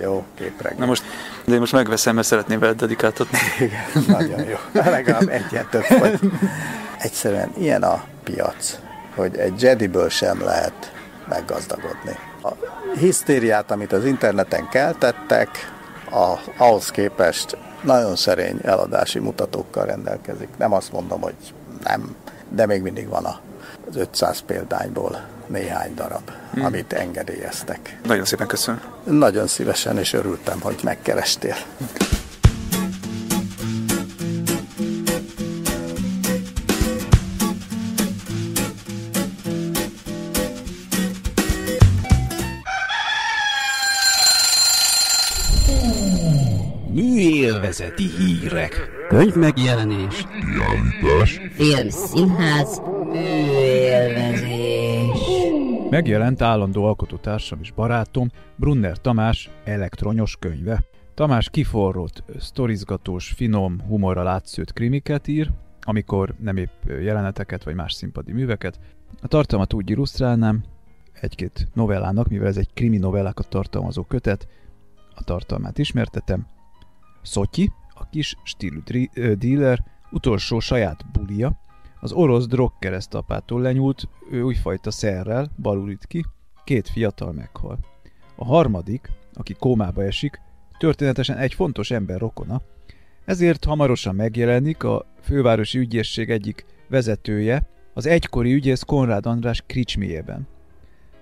jó képregény. Na most, de én most megveszem, mert szeretném veled dedikáltatni. Igen, nagyon jó. Legalább egyet több vagy. Egyszerűen ilyen a piac, hogy egy Jediből sem lehet meggazdagodni. A hisztériát, amit az interneten keltettek, a, ahhoz képest nagyon szerény eladási mutatókkal rendelkezik. Nem azt mondom, hogy nem, de még mindig van az 500 példányból néhány darab, hmm. amit engedélyeztek. Nagyon szépen köszönöm. Nagyon szívesen, és örültem, hogy megkerestél. Műélvezeti hírek. Könyvmegjelenés. Kiállítás. Film, színház. Műélvezés. Megjelent állandó alkotótársam és barátom Brunner Tamás elektronyos könyve. Tamás kiforrott, sztorizgatós, finom, humorral átszőtt krimiket ír, amikor nem épp jeleneteket vagy más színpadi műveket. A tartalmat úgy illusztrálnám, egy-két novellának, mivel ez egy krimi novellákat tartalmazó kötet, a tartalmát ismertetem. Szotyi, a kis stílű dealer, utolsó saját bulia, az orosz drogkeresztapától lenyúlt, ő újfajta szerrel, balulit ki, két fiatal meghal. A harmadik, aki kómába esik, történetesen egy fontos ember rokona, ezért hamarosan megjelenik a fővárosi ügyészség egyik vezetője, az egykori ügyész Konrád András kricsméjében.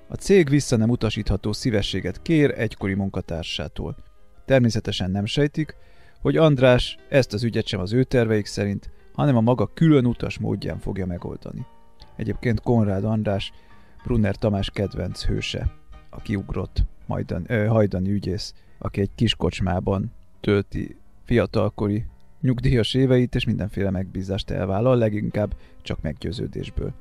A cég vissza nem utasítható szívességet kér egykori munkatársától. Természetesen nem sejtik, hogy András ezt az ügyet sem az ő terveik szerint, hanem a maga külön utas módján fogja megoldani. Egyébként Konrád András Brunner Tamás kedvenc hőse, a kiugrott majdan, ö, hajdani ügyész, aki egy kis kocsmában tölti fiatalkori nyugdíjas éveit, és mindenféle megbízást elvállal, leginkább csak meggyőződésből.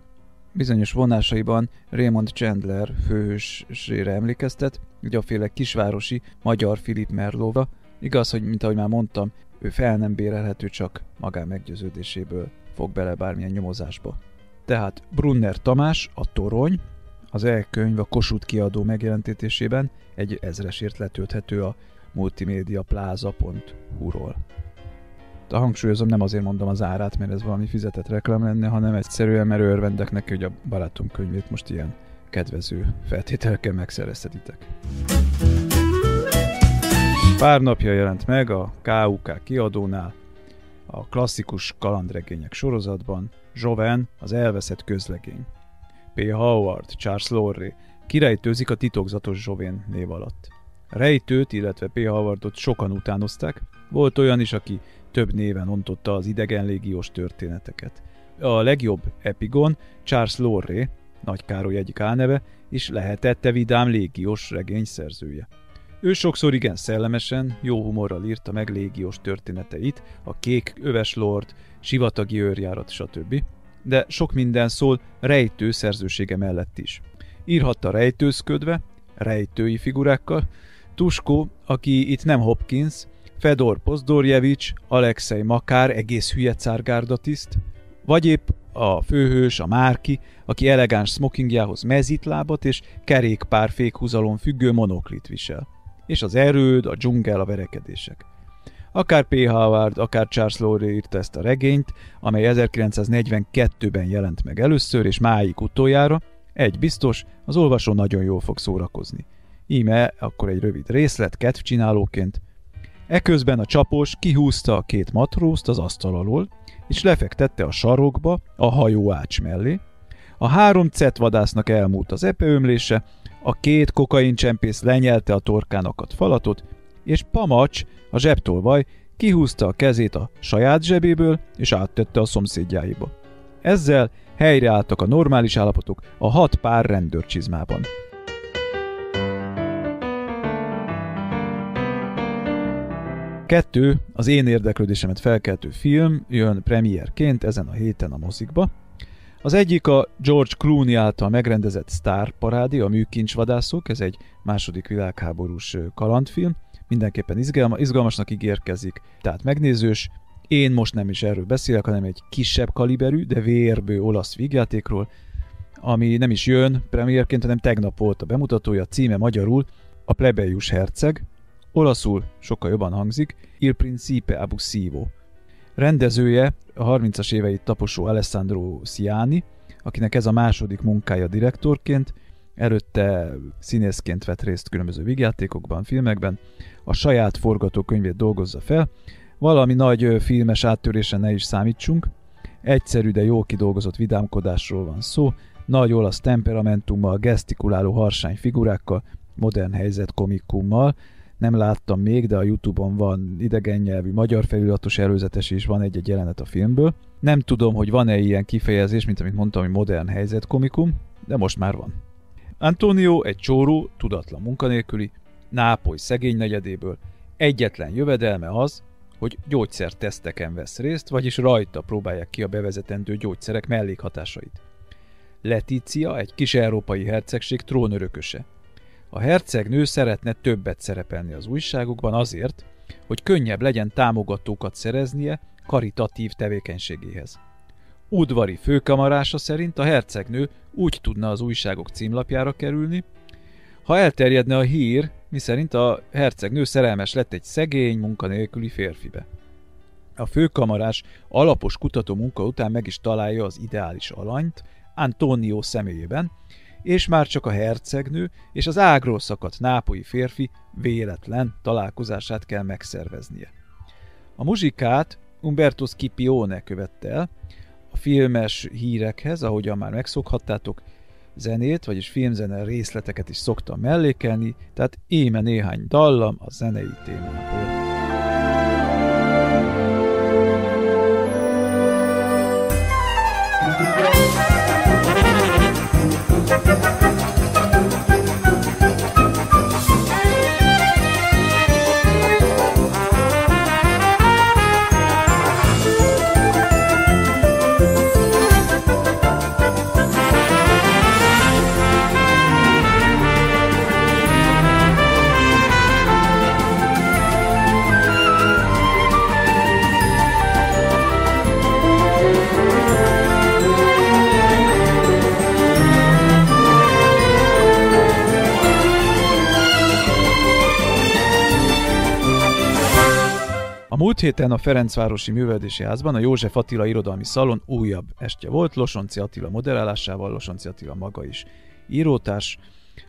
Bizonyos vonásaiban Raymond Chandler főhősére emlékeztet, ugye a féle kisvárosi magyar Philip Merlóva, igaz, hogy mint ahogy már mondtam, ő fel nem bérelhető, csak magán meggyőződéséből fog bele bármilyen nyomozásba. Tehát Brunner Tamás, a Torony, az elkönyv a Kossuth kiadó megjelentésében egy ezresért letölthető a multimediaplaza.hu-ról. A hangsúlyozom, nem azért mondom az árát, mert ez valami fizetett reklám lenne, hanem egyszerűen, mert örvendek neki, hogy a barátom könyvét most ilyen kedvező feltételekkel megszerezhetitek. Pár napja jelent meg a KUK kiadónál a klasszikus kalandregények sorozatban Joven, az elveszett közlegény. P. Howard, Charles Lorry kirejtőzik a titokzatos Joven név alatt. Rejtőt, illetve P. Howardot sokan utánozták, volt olyan is, aki több néven ontotta az idegen légiós történeteket. A legjobb epigon Charles Lorry, Nagy Károly egyik álneve, és lehetette vidám légiós regény szerzője. Ő sokszor igen szellemesen, jó humorral írta meg légiós történeteit, a kék öves lord, sivatagi őrjárat, stb. De sok minden szól rejtő szerzősége mellett is. Írhatta rejtőzködve, rejtői figurákkal, Tuskó, aki itt nem Hopkins, Fedor Pozdorjevics, Alexei Makár, egész hülye cárgárdatiszt, vagy épp a főhős, a Márki, aki elegáns smokingjához mezitlábat és kerékpár fékhúzalon függő monoklit visel és az erőd, a dzsungel, a verekedések. Akár P. Howard, akár Charles Lowry írta ezt a regényt, amely 1942-ben jelent meg először, és máig utoljára, egy biztos, az olvasó nagyon jól fog szórakozni. Íme akkor egy rövid részlet kedvcsinálóként. Eközben a csapos kihúzta a két matrózt az asztal alól, és lefektette a sarokba, a hajó ács mellé. A három cetvadásznak elmúlt az epeömlése, a két csempész lenyelte a torkánakat falatot, és Pamacs, a zsebtolvaj, kihúzta a kezét a saját zsebéből, és áttette a szomszédjáiba. Ezzel helyreálltak a normális állapotok a hat pár rendőrcsizmában. Kettő, az én érdeklődésemet felkeltő film jön premierként ezen a héten a mozikba, az egyik a George Clooney által megrendezett Star parádi, a műkincsvadászok, ez egy második világháborús kalandfilm, mindenképpen izgalma, izgalmasnak ígérkezik, tehát megnézős. Én most nem is erről beszélek, hanem egy kisebb kaliberű, de vérbő olasz vígjátékról, ami nem is jön premierként, hanem tegnap volt a bemutatója, címe magyarul a plebeius herceg, olaszul sokkal jobban hangzik, Il Principe Abusivo. Rendezője a 30-as éveit taposó Alessandro Siani, akinek ez a második munkája direktorként, előtte színészként vett részt különböző vigyátékokban, filmekben, a saját forgatókönyvét dolgozza fel, valami nagy filmes áttörésen ne is számítsunk, egyszerű, de jó kidolgozott vidámkodásról van szó, nagy olasz temperamentummal, gesztikuláló harsány figurákkal, modern helyzet komikummal, nem láttam még, de a Youtube-on van idegen nyelvű magyar feliratos előzetes, és van egy-egy jelenet a filmből. Nem tudom, hogy van-e ilyen kifejezés, mint amit mondtam, hogy modern helyzet komikum, de most már van. Antonio egy csóró, tudatlan munkanélküli, Nápoly szegény negyedéből, Egyetlen jövedelme az, hogy gyógyszerteszteken vesz részt, vagyis rajta próbálják ki a bevezetendő gyógyszerek mellékhatásait. Letícia egy kis európai hercegség trónörököse. A hercegnő szeretne többet szerepelni az újságokban azért, hogy könnyebb legyen támogatókat szereznie karitatív tevékenységéhez. Udvari főkamarása szerint a hercegnő úgy tudna az újságok címlapjára kerülni, ha elterjedne a hír, miszerint a hercegnő szerelmes lett egy szegény, munkanélküli férfibe. A főkamarás alapos kutató munka után meg is találja az ideális alanyt Antonio személyében, és már csak a hercegnő és az ágról szakadt nápolyi férfi véletlen találkozását kell megszerveznie. A muzsikát Umberto Scipione követte el, a filmes hírekhez, ahogyan már megszokhattátok, zenét, vagyis filmzene részleteket is szoktam mellékelni, tehát éme néhány dallam a zenei témából. múlt héten a Ferencvárosi Művelési Házban a József Attila Irodalmi Szalon újabb estje volt, Losonci Attila moderálásával, Losonci Attila maga is írótárs.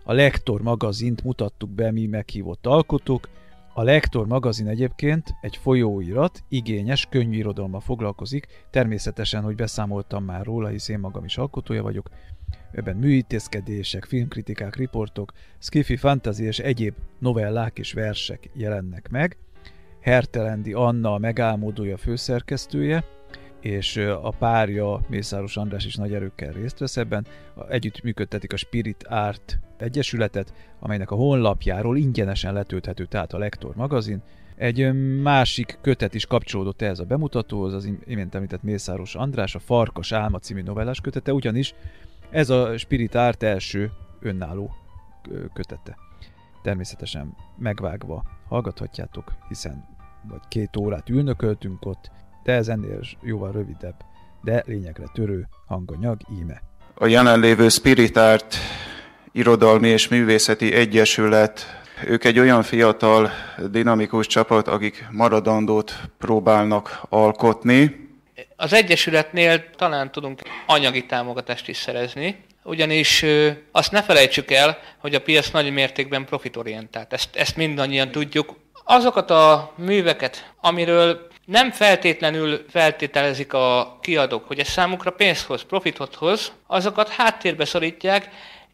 A Lektor magazint mutattuk be mi meghívott alkotók. A Lektor magazin egyébként egy folyóirat, igényes könyvirodalma foglalkozik, természetesen, hogy beszámoltam már róla, hisz én magam is alkotója vagyok. Ebben műítészkedések, filmkritikák, riportok, skifi, fantasy és egyéb novellák és versek jelennek meg. Hertelendi Anna a megálmodója főszerkesztője, és a párja Mészáros András is nagy erőkkel részt vesz ebben. Együtt működtetik a Spirit Art Egyesületet, amelynek a honlapjáról ingyenesen letölthető tehát a Lektor magazin. Egy másik kötet is kapcsolódott ehhez a bemutatóhoz, az imént említett Mészáros András, a Farkas Álma című novellás kötete, ugyanis ez a Spirit Art első önálló kötete. Természetesen megvágva hallgathatjátok, hiszen vagy két órát ülnököltünk ott, de ez ennél jóval rövidebb, de lényegre törő hanganyag íme. A jelenlévő Spirit Art Irodalmi és Művészeti Egyesület ők egy olyan fiatal, dinamikus csapat, akik maradandót próbálnak alkotni. Az Egyesületnél talán tudunk anyagi támogatást is szerezni, ugyanis azt ne felejtsük el, hogy a piac nagy mértékben profitorientált. Ezt, ezt mindannyian tudjuk, azokat a műveket, amiről nem feltétlenül feltételezik a kiadók, hogy ez számukra pénzt profitot hoz, azokat háttérbe szorítják,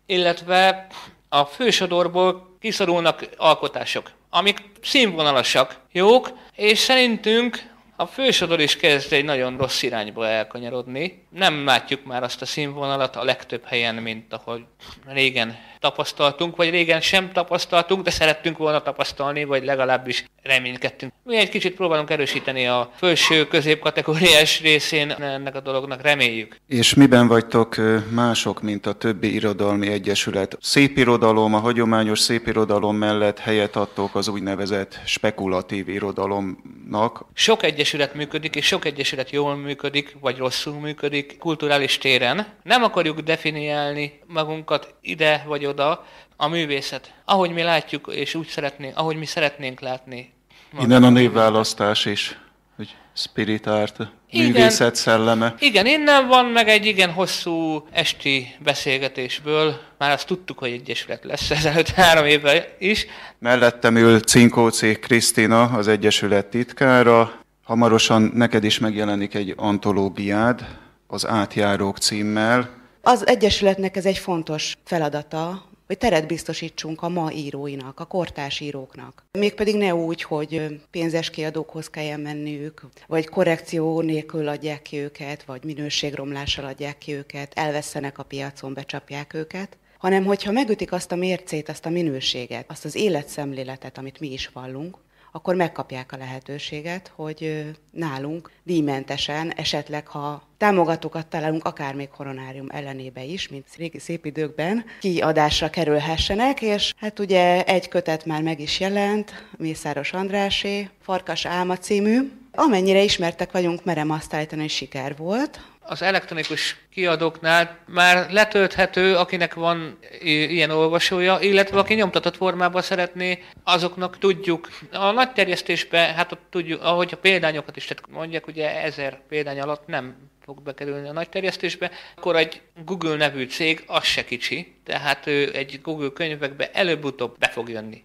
illetve a fősodorból kiszorulnak alkotások, amik színvonalasak, jók, és szerintünk a fősodor is kezd egy nagyon rossz irányba elkanyarodni. Nem látjuk már azt a színvonalat a legtöbb helyen, mint ahogy régen tapasztaltunk, vagy régen sem tapasztaltunk, de szerettünk volna tapasztalni, vagy legalábbis reménykedtünk. Mi egy kicsit próbálunk erősíteni a felső középkategóriás részén ennek a dolognak, reméljük. És miben vagytok mások, mint a többi irodalmi egyesület? Szép irodalom, a hagyományos szép irodalom mellett helyet adtok az úgynevezett spekulatív irodalomnak. Sok egyesület működik, és sok egyesület jól működik, vagy rosszul működik kulturális téren. Nem akarjuk definiálni magunkat ide vagy oda, a művészet, ahogy mi látjuk, és úgy szeretnénk, ahogy mi szeretnénk látni. Innen a névválasztás is, hogy spirit art, művészet szelleme. Igen, innen van meg egy igen hosszú esti beszélgetésből, már azt tudtuk, hogy egyesület lesz ezelőtt három évvel is. Mellettem ül Cinkócé Krisztina, az egyesület titkára. Hamarosan neked is megjelenik egy antológiád, az Átjárók címmel. Az Egyesületnek ez egy fontos feladata, hogy teret biztosítsunk a ma íróinak, a kortárs íróknak. Mégpedig ne úgy, hogy pénzes kiadókhoz kelljen menniük, vagy korrekció nélkül adják ki őket, vagy minőségromlással adják ki őket, elvesztenek a piacon, becsapják őket, hanem hogyha megütik azt a mércét, azt a minőséget, azt az életszemléletet, amit mi is vallunk, akkor megkapják a lehetőséget, hogy nálunk díjmentesen, esetleg ha támogatókat találunk, akár még koronárium ellenébe is, mint régi szép időkben, kiadásra kerülhessenek, és hát ugye egy kötet már meg is jelent, Mészáros Andrásé, Farkas Álma című, Amennyire ismertek vagyunk, merem azt állítani, hogy siker volt az elektronikus kiadóknál már letölthető, akinek van ilyen olvasója, illetve aki nyomtatott formában szeretné, azoknak tudjuk. A nagy terjesztésben, hát ott tudjuk, ahogy a példányokat is tehát mondják, ugye ezer példány alatt nem fog bekerülni a nagy terjesztésbe, akkor egy Google nevű cég, az se kicsi, tehát ő egy Google könyvekbe előbb-utóbb be fog jönni.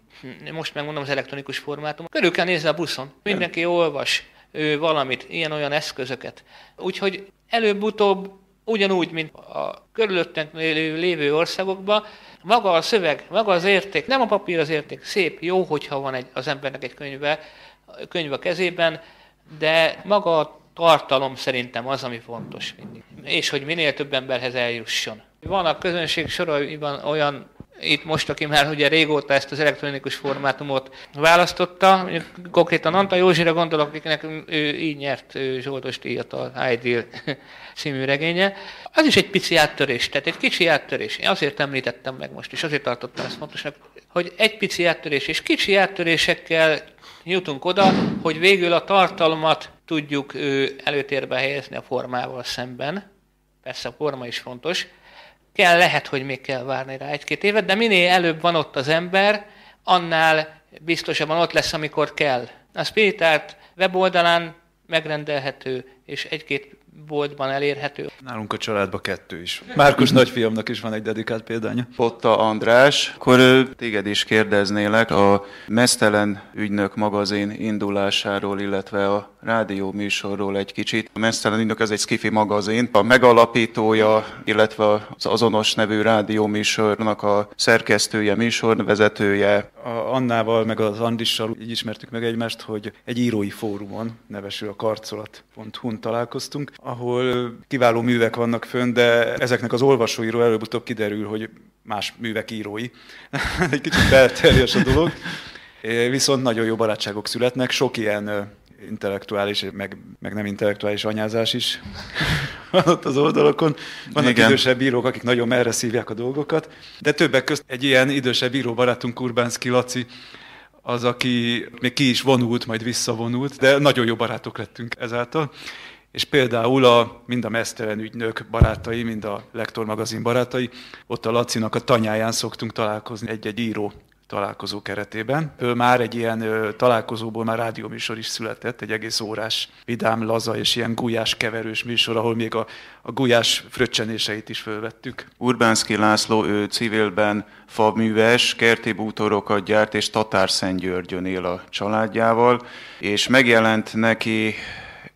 Most megmondom az elektronikus formátum. Körül kell nézni a buszon. Mindenki olvas ő valamit, ilyen-olyan eszközöket. Úgyhogy előbb-utóbb ugyanúgy, mint a körülöttünk lévő országokban, maga a szöveg, maga az érték, nem a papír az érték, szép, jó, hogyha van egy, az embernek egy könyve, könyv a kezében, de maga a tartalom szerintem az, ami fontos mindig. És hogy minél több emberhez eljusson. Van a közönség soraiban olyan itt most, aki már ugye régóta ezt az elektronikus formátumot választotta, konkrétan Anta Józsira gondolok, akinek ő így nyert Zsoldos díjat az Ideal című regénye. Az is egy pici áttörés, tehát egy kicsi áttörés. Én azért említettem meg most, és azért tartottam ezt fontosnak, hogy egy pici áttörés, és kicsi áttörésekkel jutunk oda, hogy végül a tartalmat tudjuk előtérbe helyezni a formával szemben. Persze a forma is fontos, kell, lehet, hogy még kell várni rá egy-két évet, de minél előbb van ott az ember, annál biztosabban ott lesz, amikor kell. A Spirit Art weboldalán megrendelhető, és egy-két boltban elérhető. Nálunk a családban kettő is. Márkus nagyfiamnak is van egy dedikált példánya. Potta András, akkor téged is kérdeznélek a Mesztelen ügynök magazin indulásáról, illetve a rádió műsorról egy kicsit. A Mesztelen ügynök ez egy skifi magazin. A megalapítója, illetve az azonos nevű rádió műsornak a szerkesztője, műsorvezetője. A Annával, meg az Andissal így ismertük meg egymást, hogy egy írói fórumon, nevesül a karcolat.hu-n találkoztunk, ahol kiváló művek vannak fönn, de ezeknek az olvasóiról előbb-utóbb kiderül, hogy más művek írói. Egy kicsit belterjes a dolog. Viszont nagyon jó barátságok születnek, sok ilyen intellektuális, meg, meg nem intellektuális anyázás is van ott az oldalokon. Vannak Igen. idősebb írók, akik nagyon merre szívják a dolgokat, de többek közt egy ilyen idősebb író barátunk, Urbánszki Laci, az, aki még ki is vonult, majd visszavonult, de nagyon jó barátok lettünk ezáltal. És például a, mind a mesztelen ügynök barátai, mind a Lektor magazin barátai, ott a Lacinak a tanyáján szoktunk találkozni egy-egy író találkozó keretében. Ő már egy ilyen ö, találkozóból már rádióműsor is született, egy egész órás vidám, laza és ilyen gulyás keverős műsor, ahol még a, a gulyás fröccsenéseit is fölvettük. Urbánszki László, ő civilben faműves, kerti bútorokat gyárt, és Tatár Györgyön él a családjával, és megjelent neki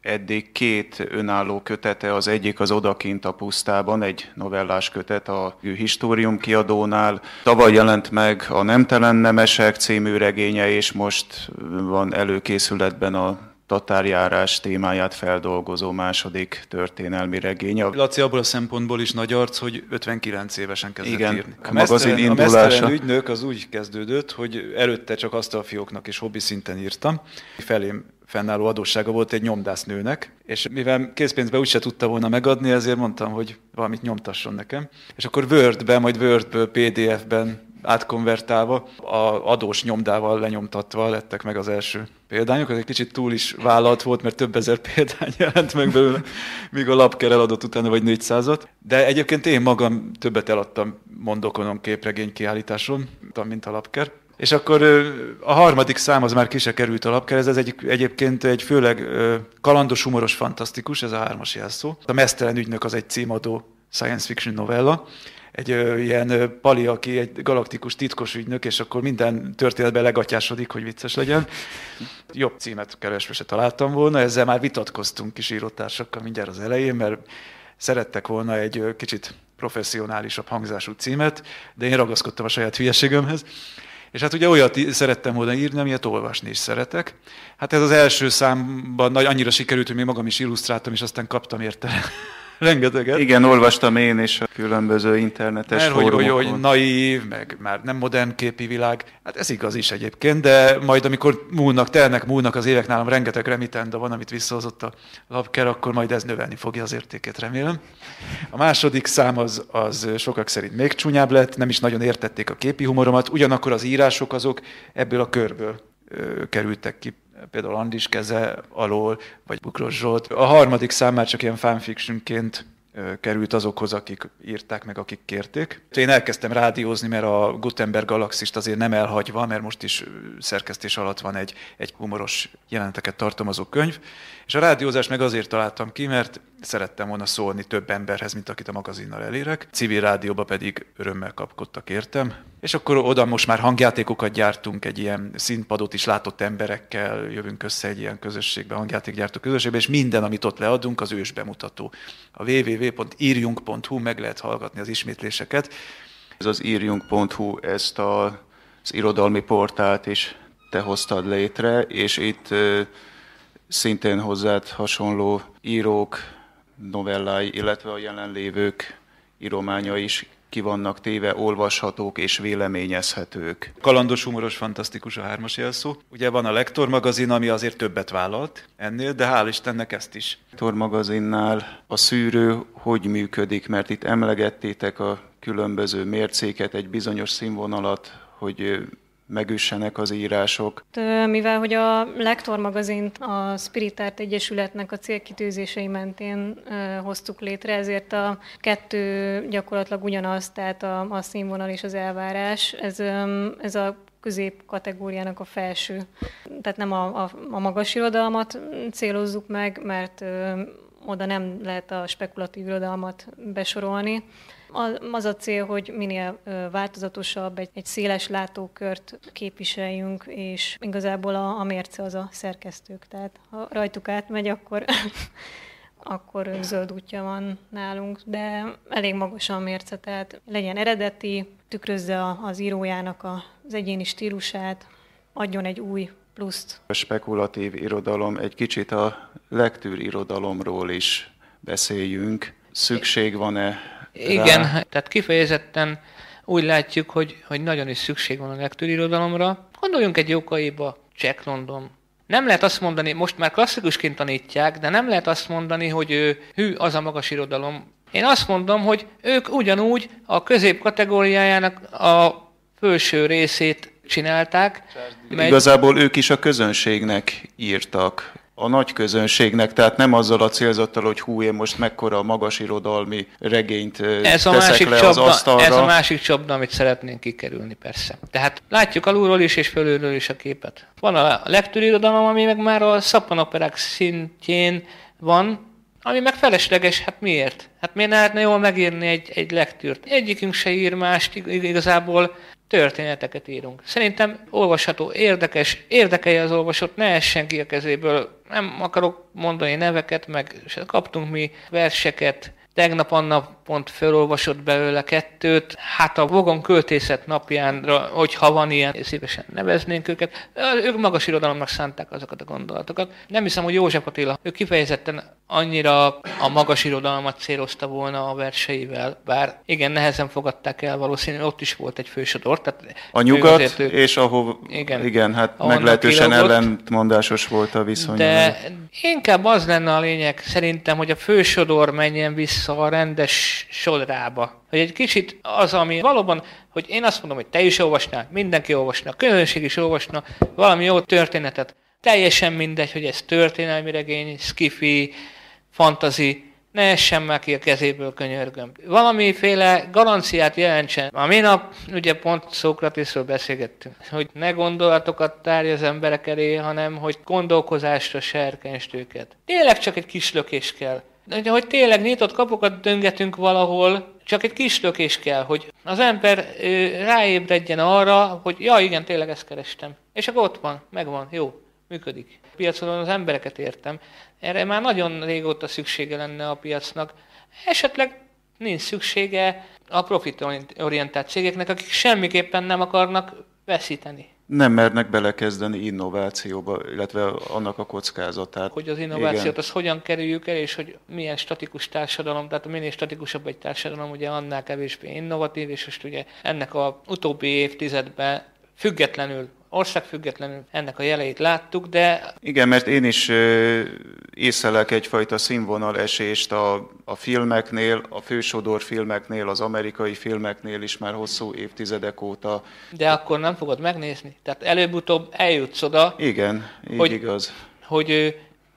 eddig két önálló kötete, az egyik az Odakint a pusztában, egy novellás kötet a Histórium kiadónál. Tavaly jelent meg a Nemtelen Nemesek című regénye, és most van előkészületben a tatárjárás témáját feldolgozó második történelmi regény. Laci abból a szempontból is nagy arc, hogy 59 évesen kezdett Igen, írni. A, magazin indulása. A ügynök az úgy kezdődött, hogy előtte csak azt a fióknak és hobbi szinten írtam. Felém fennálló adóssága volt egy nyomdásznőnek, és mivel készpénzbe úgyse tudta volna megadni, ezért mondtam, hogy valamit nyomtasson nekem. És akkor Wordbe, majd Wordből PDF-ben átkonvertálva, a adós nyomdával lenyomtatva lettek meg az első példányok. Ez egy kicsit túl is vállalt volt, mert több ezer példány jelent meg belőle, míg a lapker eladott utána vagy 400-at. De egyébként én magam többet eladtam mondokonon képregény kiállításon, mint a lapker. És akkor a harmadik szám az már ki se került a lapker, ez egy, egyébként egy főleg kalandos, humoros, fantasztikus, ez a hármas jelszó. A Mesztelen ügynök az egy címadó science fiction novella, egy ö, ilyen pali, aki egy galaktikus titkos ügynök, és akkor minden történetben legatyásodik, hogy vicces legyen. Jobb címet keresve se találtam volna, ezzel már vitatkoztunk kis írótársakkal mindjárt az elején, mert szerettek volna egy kicsit professzionálisabb hangzású címet, de én ragaszkodtam a saját hülyeségemhez. És hát ugye olyat szerettem volna írni, amilyet olvasni is szeretek. Hát ez az első számban nagy, annyira sikerült, hogy még magam is illusztráltam, és aztán kaptam érte Rengeteget. Igen, olvastam én is a különböző internetes Mert hogy, hogy, hogy naív, meg már nem modern képi világ. Hát ez igaz is egyébként, de majd amikor múlnak, telnek, múlnak az évek nálam, rengeteg remitenda van, amit visszahozott a lapker, akkor majd ez növelni fogja az értéket, remélem. A második szám az, az sokak szerint még csúnyább lett, nem is nagyon értették a képi humoromat, ugyanakkor az írások azok ebből a körből kerültek ki például Andis keze alól, vagy Bukros Zsolt. A harmadik szám már csak ilyen fanfictionként került azokhoz, akik írták meg, akik kérték. Én elkezdtem rádiózni, mert a Gutenberg galaxist azért nem elhagyva, mert most is szerkesztés alatt van egy, egy humoros jeleneteket tartalmazó könyv, és a rádiózást meg azért találtam ki, mert szerettem volna szólni több emberhez, mint akit a magazinnal elérek. Civil rádióba pedig örömmel kapkodtak értem. És akkor oda most már hangjátékokat gyártunk, egy ilyen színpadot is látott emberekkel, jövünk össze egy ilyen közösségbe, hangjátékgyártó közösségbe, és minden, amit ott leadunk, az ős bemutató. A www.írjunk.hu meg lehet hallgatni az ismétléseket. Ez az írjunk.hu, ezt a, az irodalmi portált is te hoztad létre, és itt szintén hozzád hasonló írók novellái, illetve a jelenlévők írománya is ki vannak téve, olvashatók és véleményezhetők. Kalandos, humoros, fantasztikus a hármas jelszó. Ugye van a Lektor magazin, ami azért többet vállalt ennél, de hál' Istennek ezt is. Lektor magazinnál a szűrő hogy működik, mert itt emlegettétek a különböző mércéket, egy bizonyos színvonalat, hogy megüssenek az írások. Mivel hogy a Lektor magazint a Spirit Art Egyesületnek a célkitűzései mentén hoztuk létre, ezért a kettő gyakorlatilag ugyanaz, tehát a, a színvonal és az elvárás. Ez, ez a közép kategóriának a felső. Tehát nem a, a, a magas irodalmat célozzuk meg, mert ö, oda nem lehet a spekulatív irodalmat besorolni, az a cél, hogy minél változatosabb, egy, egy széles látókört képviseljünk, és igazából a, a mérce az a szerkesztők. Tehát ha rajtuk átmegy, akkor akkor zöld útja van nálunk, de elég magas a mérce, tehát legyen eredeti, tükrözze az írójának az egyéni stílusát, adjon egy új pluszt. A spekulatív irodalom, egy kicsit a lektűr irodalomról is beszéljünk. Szükség van-e igen, rá. tehát kifejezetten úgy látjuk, hogy, hogy nagyon is szükség van a lektűrirodalomra. Gondoljunk egy jókaiba, Jack London. Nem lehet azt mondani, most már klasszikusként tanítják, de nem lehet azt mondani, hogy ő, hű, az a magas irodalom. Én azt mondom, hogy ők ugyanúgy a közép kategóriájának a felső részét csinálták. Igazából ők is a közönségnek írtak a nagy közönségnek, tehát nem azzal a célzattal, hogy hú, én most mekkora magas irodalmi regényt ez a másik le csapda, az asztalra. Ez a másik csapda, amit szeretnénk kikerülni, persze. Tehát látjuk alulról is és fölülről is a képet. Van a lektűrirodalom, ami meg már a szappanoperák szintjén van, ami meg felesleges, hát miért? Hát miért lehetne jól megírni egy, egy lektűrt? Egyikünk se ír mást, igazából történeteket írunk. Szerintem olvasható, érdekes, érdekelje az olvasót, ne essen ki a kezéből. Nem akarok mondani neveket, meg kaptunk mi verseket, Tegnap Anna pont felolvasott belőle kettőt, hát a Vogon költészet napjánra, hogyha van ilyen, szívesen neveznénk őket. Ők magas irodalomnak szánták azokat a gondolatokat. Nem hiszem, hogy József Attila, ő kifejezetten annyira a magas irodalmat célozta volna a verseivel, bár igen, nehezen fogadták el valószínűleg, ott is volt egy fősodor. Tehát a nyugat, ő és ahol, igen, igen hát meglehetősen ellentmondásos volt a viszony. De inkább az lenne a lényeg szerintem, hogy a fősodor menjen vissza a rendes sodrába. Hogy egy kicsit az, ami valóban, hogy én azt mondom, hogy te is olvasnál, mindenki olvasna, közönség is olvasna valami jó történetet. Teljesen mindegy, hogy ez történelmi regény, skifi, fantazi, ne essen már ki a kezéből könyörgöm. Valamiféle garanciát jelentsen. A minap ugye pont Szókratésről beszélgettünk, hogy ne gondolatokat tárj az emberek elé, hanem hogy gondolkozásra serkenst őket. Tényleg csak egy kis lökés kell. De hogy tényleg nyitott kapukat döngetünk valahol, csak egy kis lökés kell, hogy az ember ráébredjen arra, hogy ja igen, tényleg ezt kerestem. És akkor ott van, megvan, jó, működik. A piacon az embereket értem. Erre már nagyon régóta szüksége lenne a piacnak. Esetleg nincs szüksége a profitorientált cégeknek, akik semmiképpen nem akarnak veszíteni. Nem mernek belekezdeni innovációba, illetve annak a kockázatát. Hogy az innovációt Igen. az hogyan kerüljük el, és hogy milyen statikus társadalom, tehát minél statikusabb egy társadalom, ugye annál kevésbé innovatív, és most ugye ennek a utóbbi évtizedben függetlenül országfüggetlenül ennek a jeleit láttuk, de... Igen, mert én is észlelek egyfajta színvonal esést a, a filmeknél, a fősodor filmeknél, az amerikai filmeknél is már hosszú évtizedek óta. De akkor nem fogod megnézni? Tehát előbb-utóbb eljutsz oda... Igen, így hogy, igaz. Hogy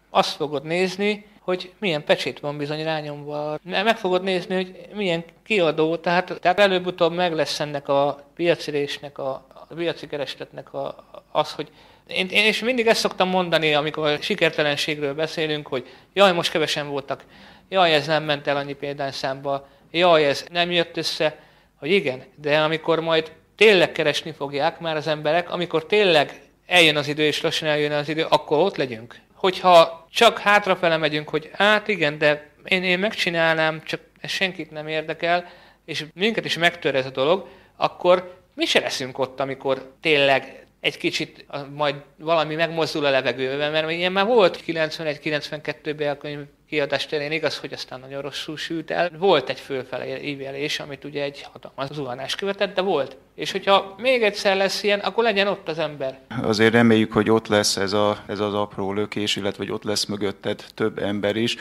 azt fogod nézni, hogy milyen pecsét van bizony rányomva. Meg fogod nézni, hogy milyen kiadó, tehát, tehát előbb-utóbb meg lesz ennek a piacirésnek a, a piaci keresletnek a, az, hogy én, én is mindig ezt szoktam mondani, amikor sikertelenségről beszélünk, hogy jaj, most kevesen voltak, jaj, ez nem ment el annyi példányszámba, jaj, ez nem jött össze, hogy igen, de amikor majd tényleg keresni fogják már az emberek, amikor tényleg eljön az idő, és lassan eljön az idő, akkor ott legyünk. Hogyha csak hátrafele megyünk, hogy hát igen, de én, én megcsinálnám, csak ez senkit nem érdekel, és minket is megtör ez a dolog, akkor mi se leszünk ott, amikor tényleg egy kicsit majd valami megmozdul a levegőben, mert ilyen már volt 91-92-ben a könyv kiadás terén, igaz, hogy aztán nagyon rosszul sült el. Volt egy fölfele ívelés, amit ugye egy hatalmas zuhanás követett, de volt. És hogyha még egyszer lesz ilyen, akkor legyen ott az ember. Azért reméljük, hogy ott lesz ez, a, ez az apró lökés, illetve hogy ott lesz mögötted több ember is.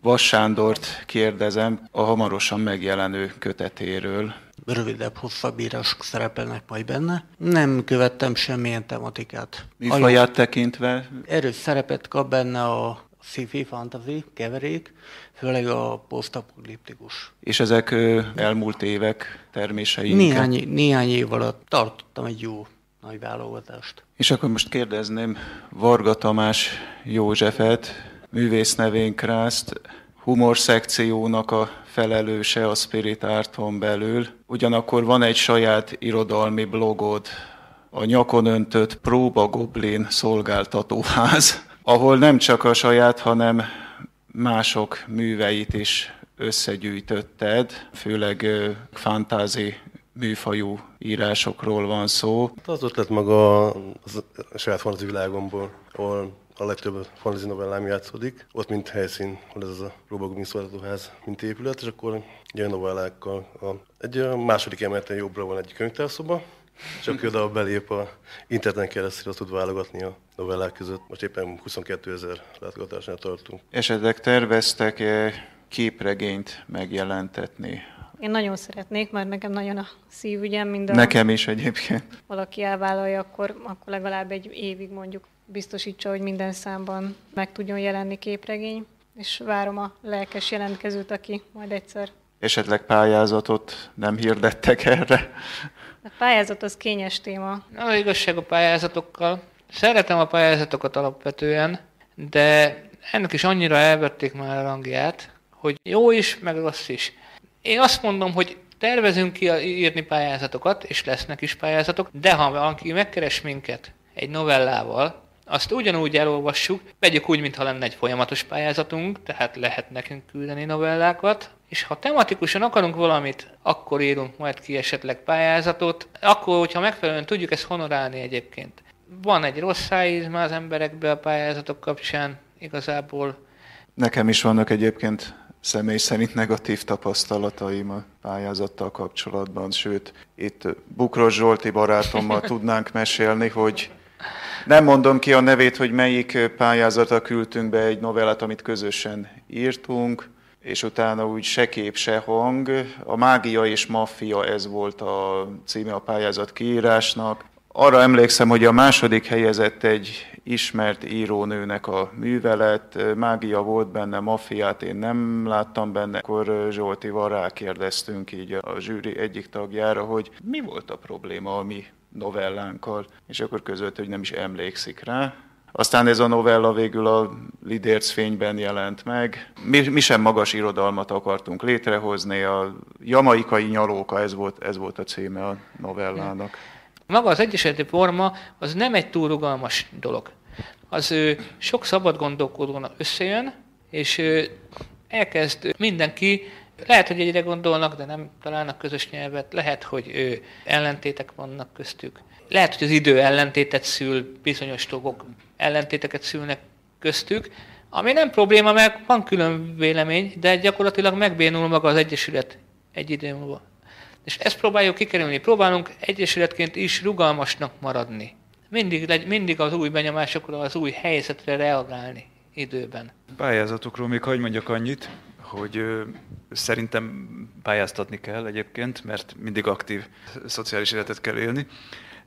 Vas Sándort kérdezem a hamarosan megjelenő kötetéről rövidebb, hosszabb írások szerepelnek majd benne. Nem követtem semmilyen tematikát. Műfaját tekintve? Erős szerepet kap benne a sci-fi fantasy keverék, főleg a posztapokaliptikus. És ezek elmúlt évek termései? Néhány, néhány év alatt tartottam egy jó nagy válogatást. És akkor most kérdezném Varga Tamás Józsefet, művész nevén Krászt, humor szekciónak a felelőse a Spirit Arton belül. Ugyanakkor van egy saját irodalmi blogod, a nyakon öntött Próba Goblin szolgáltatóház, ahol nem csak a saját, hanem mások műveit is összegyűjtötted, főleg fantázi műfajú írásokról van szó. Az ötlet maga a saját fantázi világomból, ahol a legtöbb fantasy novellám játszódik. Ott, mint helyszín, hogy ez a Robogumi szolgáltatóház, mint épület, és akkor ilyen novellákkal. A, egy második emeleten jobbra van egy könyvtárszoba, és akkor oda belép a interneten keresztül, tud válogatni a novellák között. Most éppen 22 ezer látogatásnál tartunk. Esetleg terveztek -e képregényt megjelentetni én nagyon szeretnék, mert nekem nagyon a szívügyem, mind a... Nekem is egyébként. Valaki elvállalja, akkor, akkor legalább egy évig mondjuk biztosítsa, hogy minden számban meg tudjon jelenni képregény, és várom a lelkes jelentkezőt, aki majd egyszer... Esetleg pályázatot nem hirdettek erre? A pályázat az kényes téma. Az igazság a pályázatokkal. Szeretem a pályázatokat alapvetően, de ennek is annyira elvették már a rangját, hogy jó is, meg rossz is. Én azt mondom, hogy tervezünk ki írni pályázatokat, és lesznek is pályázatok, de ha valaki megkeres minket egy novellával, azt ugyanúgy elolvassuk, vegyük úgy, mintha lenne egy folyamatos pályázatunk, tehát lehet nekünk küldeni novellákat, és ha tematikusan akarunk valamit, akkor írunk majd ki esetleg pályázatot, akkor, hogyha megfelelően tudjuk ezt honorálni egyébként. Van egy rossz szájízme az emberekbe a pályázatok kapcsán, igazából. Nekem is vannak egyébként személy szerint negatív tapasztalataim a pályázattal kapcsolatban, sőt, itt Bukros Zsolti barátommal tudnánk mesélni, hogy nem mondom ki a nevét, hogy melyik pályázata küldtünk be egy novellát, amit közösen írtunk, és utána úgy se kép, se hang. A Mágia és Maffia, ez volt a címe a pályázat kiírásnak. Arra emlékszem, hogy a második helyezett egy ismert írónőnek a művelet, mágia volt benne, maffiát én nem láttam benne, akkor Zsoltival rákérdeztünk így a zsűri egyik tagjára, hogy mi volt a probléma a mi novellánkkal, és akkor között, hogy nem is emlékszik rá. Aztán ez a novella végül a Lidérc fényben jelent meg. Mi, mi sem magas irodalmat akartunk létrehozni, a jamaikai nyalóka, ez volt, ez volt a címe a novellának. Maga az egyesületi forma az nem egy túl rugalmas dolog. Az ő, sok szabad gondolkodónak összejön, és elkezd mindenki, lehet, hogy egyre gondolnak, de nem találnak közös nyelvet, lehet, hogy ő, ellentétek vannak köztük. lehet, hogy az idő ellentétet szül, bizonyos dolgok ellentéteket szülnek köztük, ami nem probléma, mert van külön vélemény, de gyakorlatilag megbénul maga az Egyesület egy idő múlva. És ezt próbáljuk kikerülni. Próbálunk Egyesületként is rugalmasnak maradni. Mindig, mindig az új benyomásokra, az új helyzetre reagálni időben. Pályázatokról még hagyd mondjak annyit, hogy szerintem pályáztatni kell egyébként, mert mindig aktív szociális életet kell élni,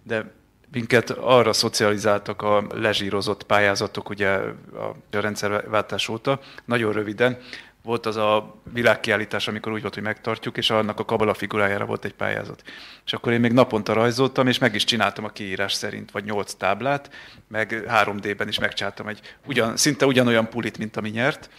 de minket arra szocializáltak a lezsírozott pályázatok ugye a rendszerváltás óta, nagyon röviden, volt az a világkiállítás, amikor úgy volt, hogy megtartjuk, és annak a kabala figurájára volt egy pályázat. És akkor én még naponta rajzoltam, és meg is csináltam a kiírás szerint, vagy nyolc táblát, meg 3D-ben is megcsináltam egy ugyan, szinte ugyanolyan pulit, mint ami nyert.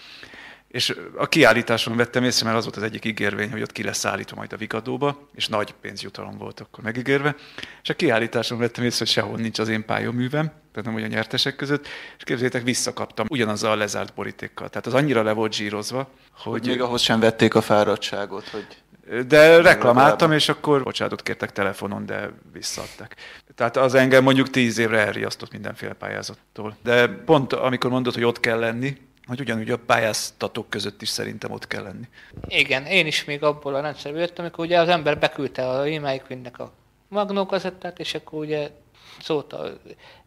És a kiállításon vettem észre, mert az volt az egyik ígérvény, hogy ott ki lesz állítva majd a Vigadóba, és nagy pénzjutalom volt akkor megígérve. És a kiállításon vettem észre, hogy sehol nincs az én pályaművem, tehát nem olyan nyertesek között, és képzeljétek, visszakaptam ugyanazzal a lezárt borítékkal. Tehát az annyira le volt zsírozva, hogy... Még ahhoz sem vették a fáradtságot, hogy... De reklamáltam, és akkor bocsánatot kértek telefonon, de visszaadták. Tehát az engem mondjuk tíz évre elriasztott mindenféle pályázattól. De pont amikor mondod, hogy ott kell lenni, hogy ugyanúgy a pályáztatók között is szerintem ott kell lenni. Igen, én is még abból a rendszerből jöttem, amikor ugye az ember beküldte a e Queen-nek a magnókazettát, és akkor ugye szóta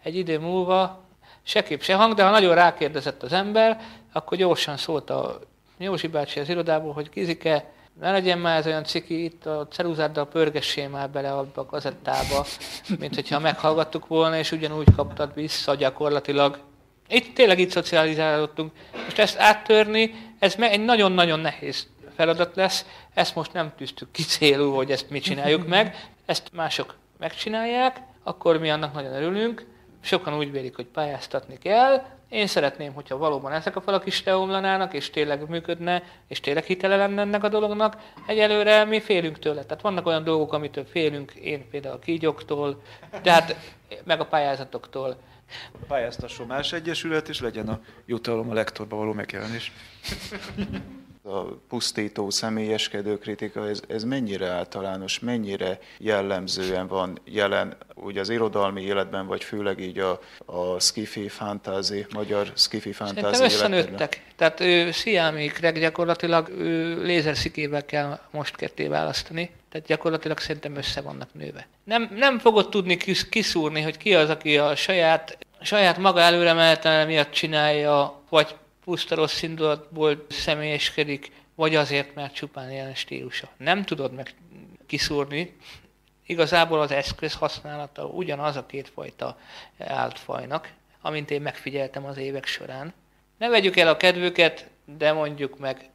egy idő múlva se kép, se hang, de ha nagyon rákérdezett az ember, akkor gyorsan szólt a Józsi bácsi az irodából, hogy Kizike, ne legyen már ez olyan ciki, itt a ceruzáddal pörgessél már bele abba a kazettába, mint hogyha meghallgattuk volna, és ugyanúgy kaptad vissza gyakorlatilag itt tényleg itt szocializálódtunk. Most ezt áttörni, ez egy nagyon-nagyon nehéz feladat lesz. Ezt most nem tűztük ki célul, hogy ezt mi csináljuk meg. Ezt mások megcsinálják, akkor mi annak nagyon örülünk. Sokan úgy vélik, hogy pályáztatni kell. Én szeretném, hogyha valóban ezek a falak is leomlanának, és tényleg működne, és tényleg hitele lenne ennek a dolognak. Egyelőre mi félünk tőle. Tehát vannak olyan dolgok, amitől félünk, én például a kígyoktól, tehát meg a pályázatoktól pályáztasson más egyesület, és legyen a jutalom a lektorba való megjelenés. A pusztító, személyeskedő kritika, ez, ez mennyire általános, mennyire jellemzően van jelen úgy az irodalmi életben, vagy főleg így a, a skifi fantázi, magyar skifi fantázi életben? összenőttek. Tehát ő, Sziámékreg gyakorlatilag ő, lézerszikével kell most ketté választani. Tehát gyakorlatilag szerintem össze vannak nőve. Nem, nem fogod tudni kiszúrni, hogy ki az, aki a saját, saját maga előre miatt csinálja, vagy puszta rossz indulatból személyeskedik, vagy azért, mert csupán ilyen stílusa. Nem tudod meg kiszúrni, igazából az eszköz használata ugyanaz a kétfajta áltfajnak, amint én megfigyeltem az évek során. Ne vegyük el a kedvüket, de mondjuk meg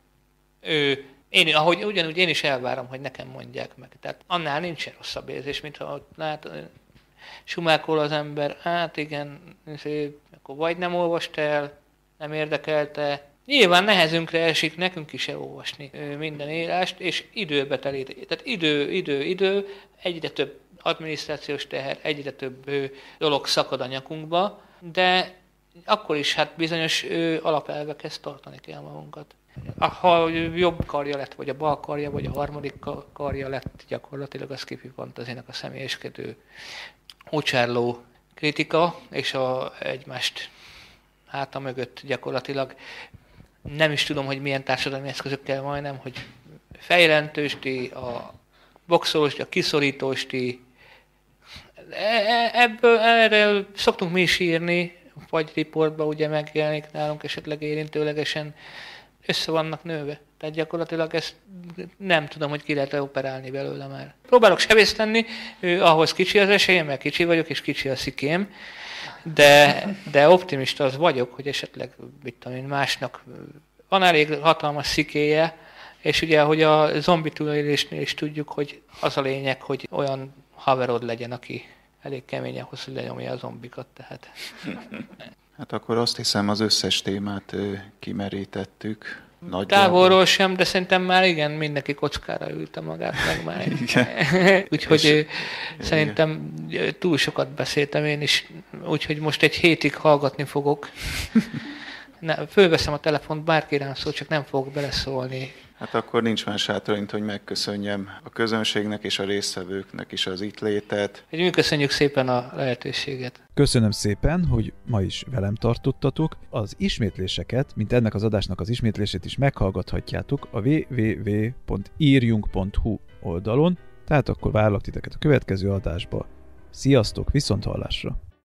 ő, én, ahogy ugyanúgy én is elvárom, hogy nekem mondják meg. Tehát annál nincsen rosszabb érzés, mint ha lát, sumákol az ember, hát igen, akkor vagy nem olvast el, nem érdekelte. Nyilván nehezünkre esik nekünk is elolvasni minden írást, és időbe telít. Tehát idő, idő, idő, egyre több adminisztrációs teher, egyre több dolog szakad a nyakunkba, de akkor is hát bizonyos alapelvekhez tartani kell magunkat. Ha jobb karja lett, vagy a bal karja, vagy a harmadik karja lett gyakorlatilag a Skippy Fantazinak a személyeskedő úcsárló kritika, és a egymást háta mögött gyakorlatilag. Nem is tudom, hogy milyen társadalmi eszközökkel majdnem, hogy fejlentősti, a boxolósti, a kiszorítósti, e, e, ebből erre szoktunk mi is írni, vagy riportba ugye megjelenik nálunk esetleg érintőlegesen, össze vannak nőve. Tehát gyakorlatilag ezt nem tudom, hogy ki lehet operálni belőle már. Próbálok sebész lenni, ahhoz kicsi az esélyem, mert kicsi vagyok, és kicsi a szikém, de, de optimista az vagyok, hogy esetleg, mit tudom én, másnak van elég hatalmas szikéje, és ugye, hogy a zombi túlélésnél is tudjuk, hogy az a lényeg, hogy olyan haverod legyen, aki elég kemény ahhoz, hogy lenyomja a zombikat, tehát. Hát akkor azt hiszem az összes témát kimerítettük. Nagyjából. Távolról sem, de szerintem már igen, mindenki kockára ülte magát meg már. úgyhogy és, szerintem igen. túl sokat beszéltem én is, úgyhogy most egy hétig hallgatni fogok. Ne, fölveszem a telefont, bárki rám szól, csak nem fogok beleszólni. Hát akkor nincs más hátra, mint hogy megköszönjem a közönségnek és a résztvevőknek is az itt létet. Mi köszönjük szépen a lehetőséget. Köszönöm szépen, hogy ma is velem tartottatok. Az ismétléseket, mint ennek az adásnak az ismétlését is meghallgathatjátok a www.írjunk.hu oldalon, tehát akkor várlak titeket a következő adásba. Sziasztok, viszont hallásra!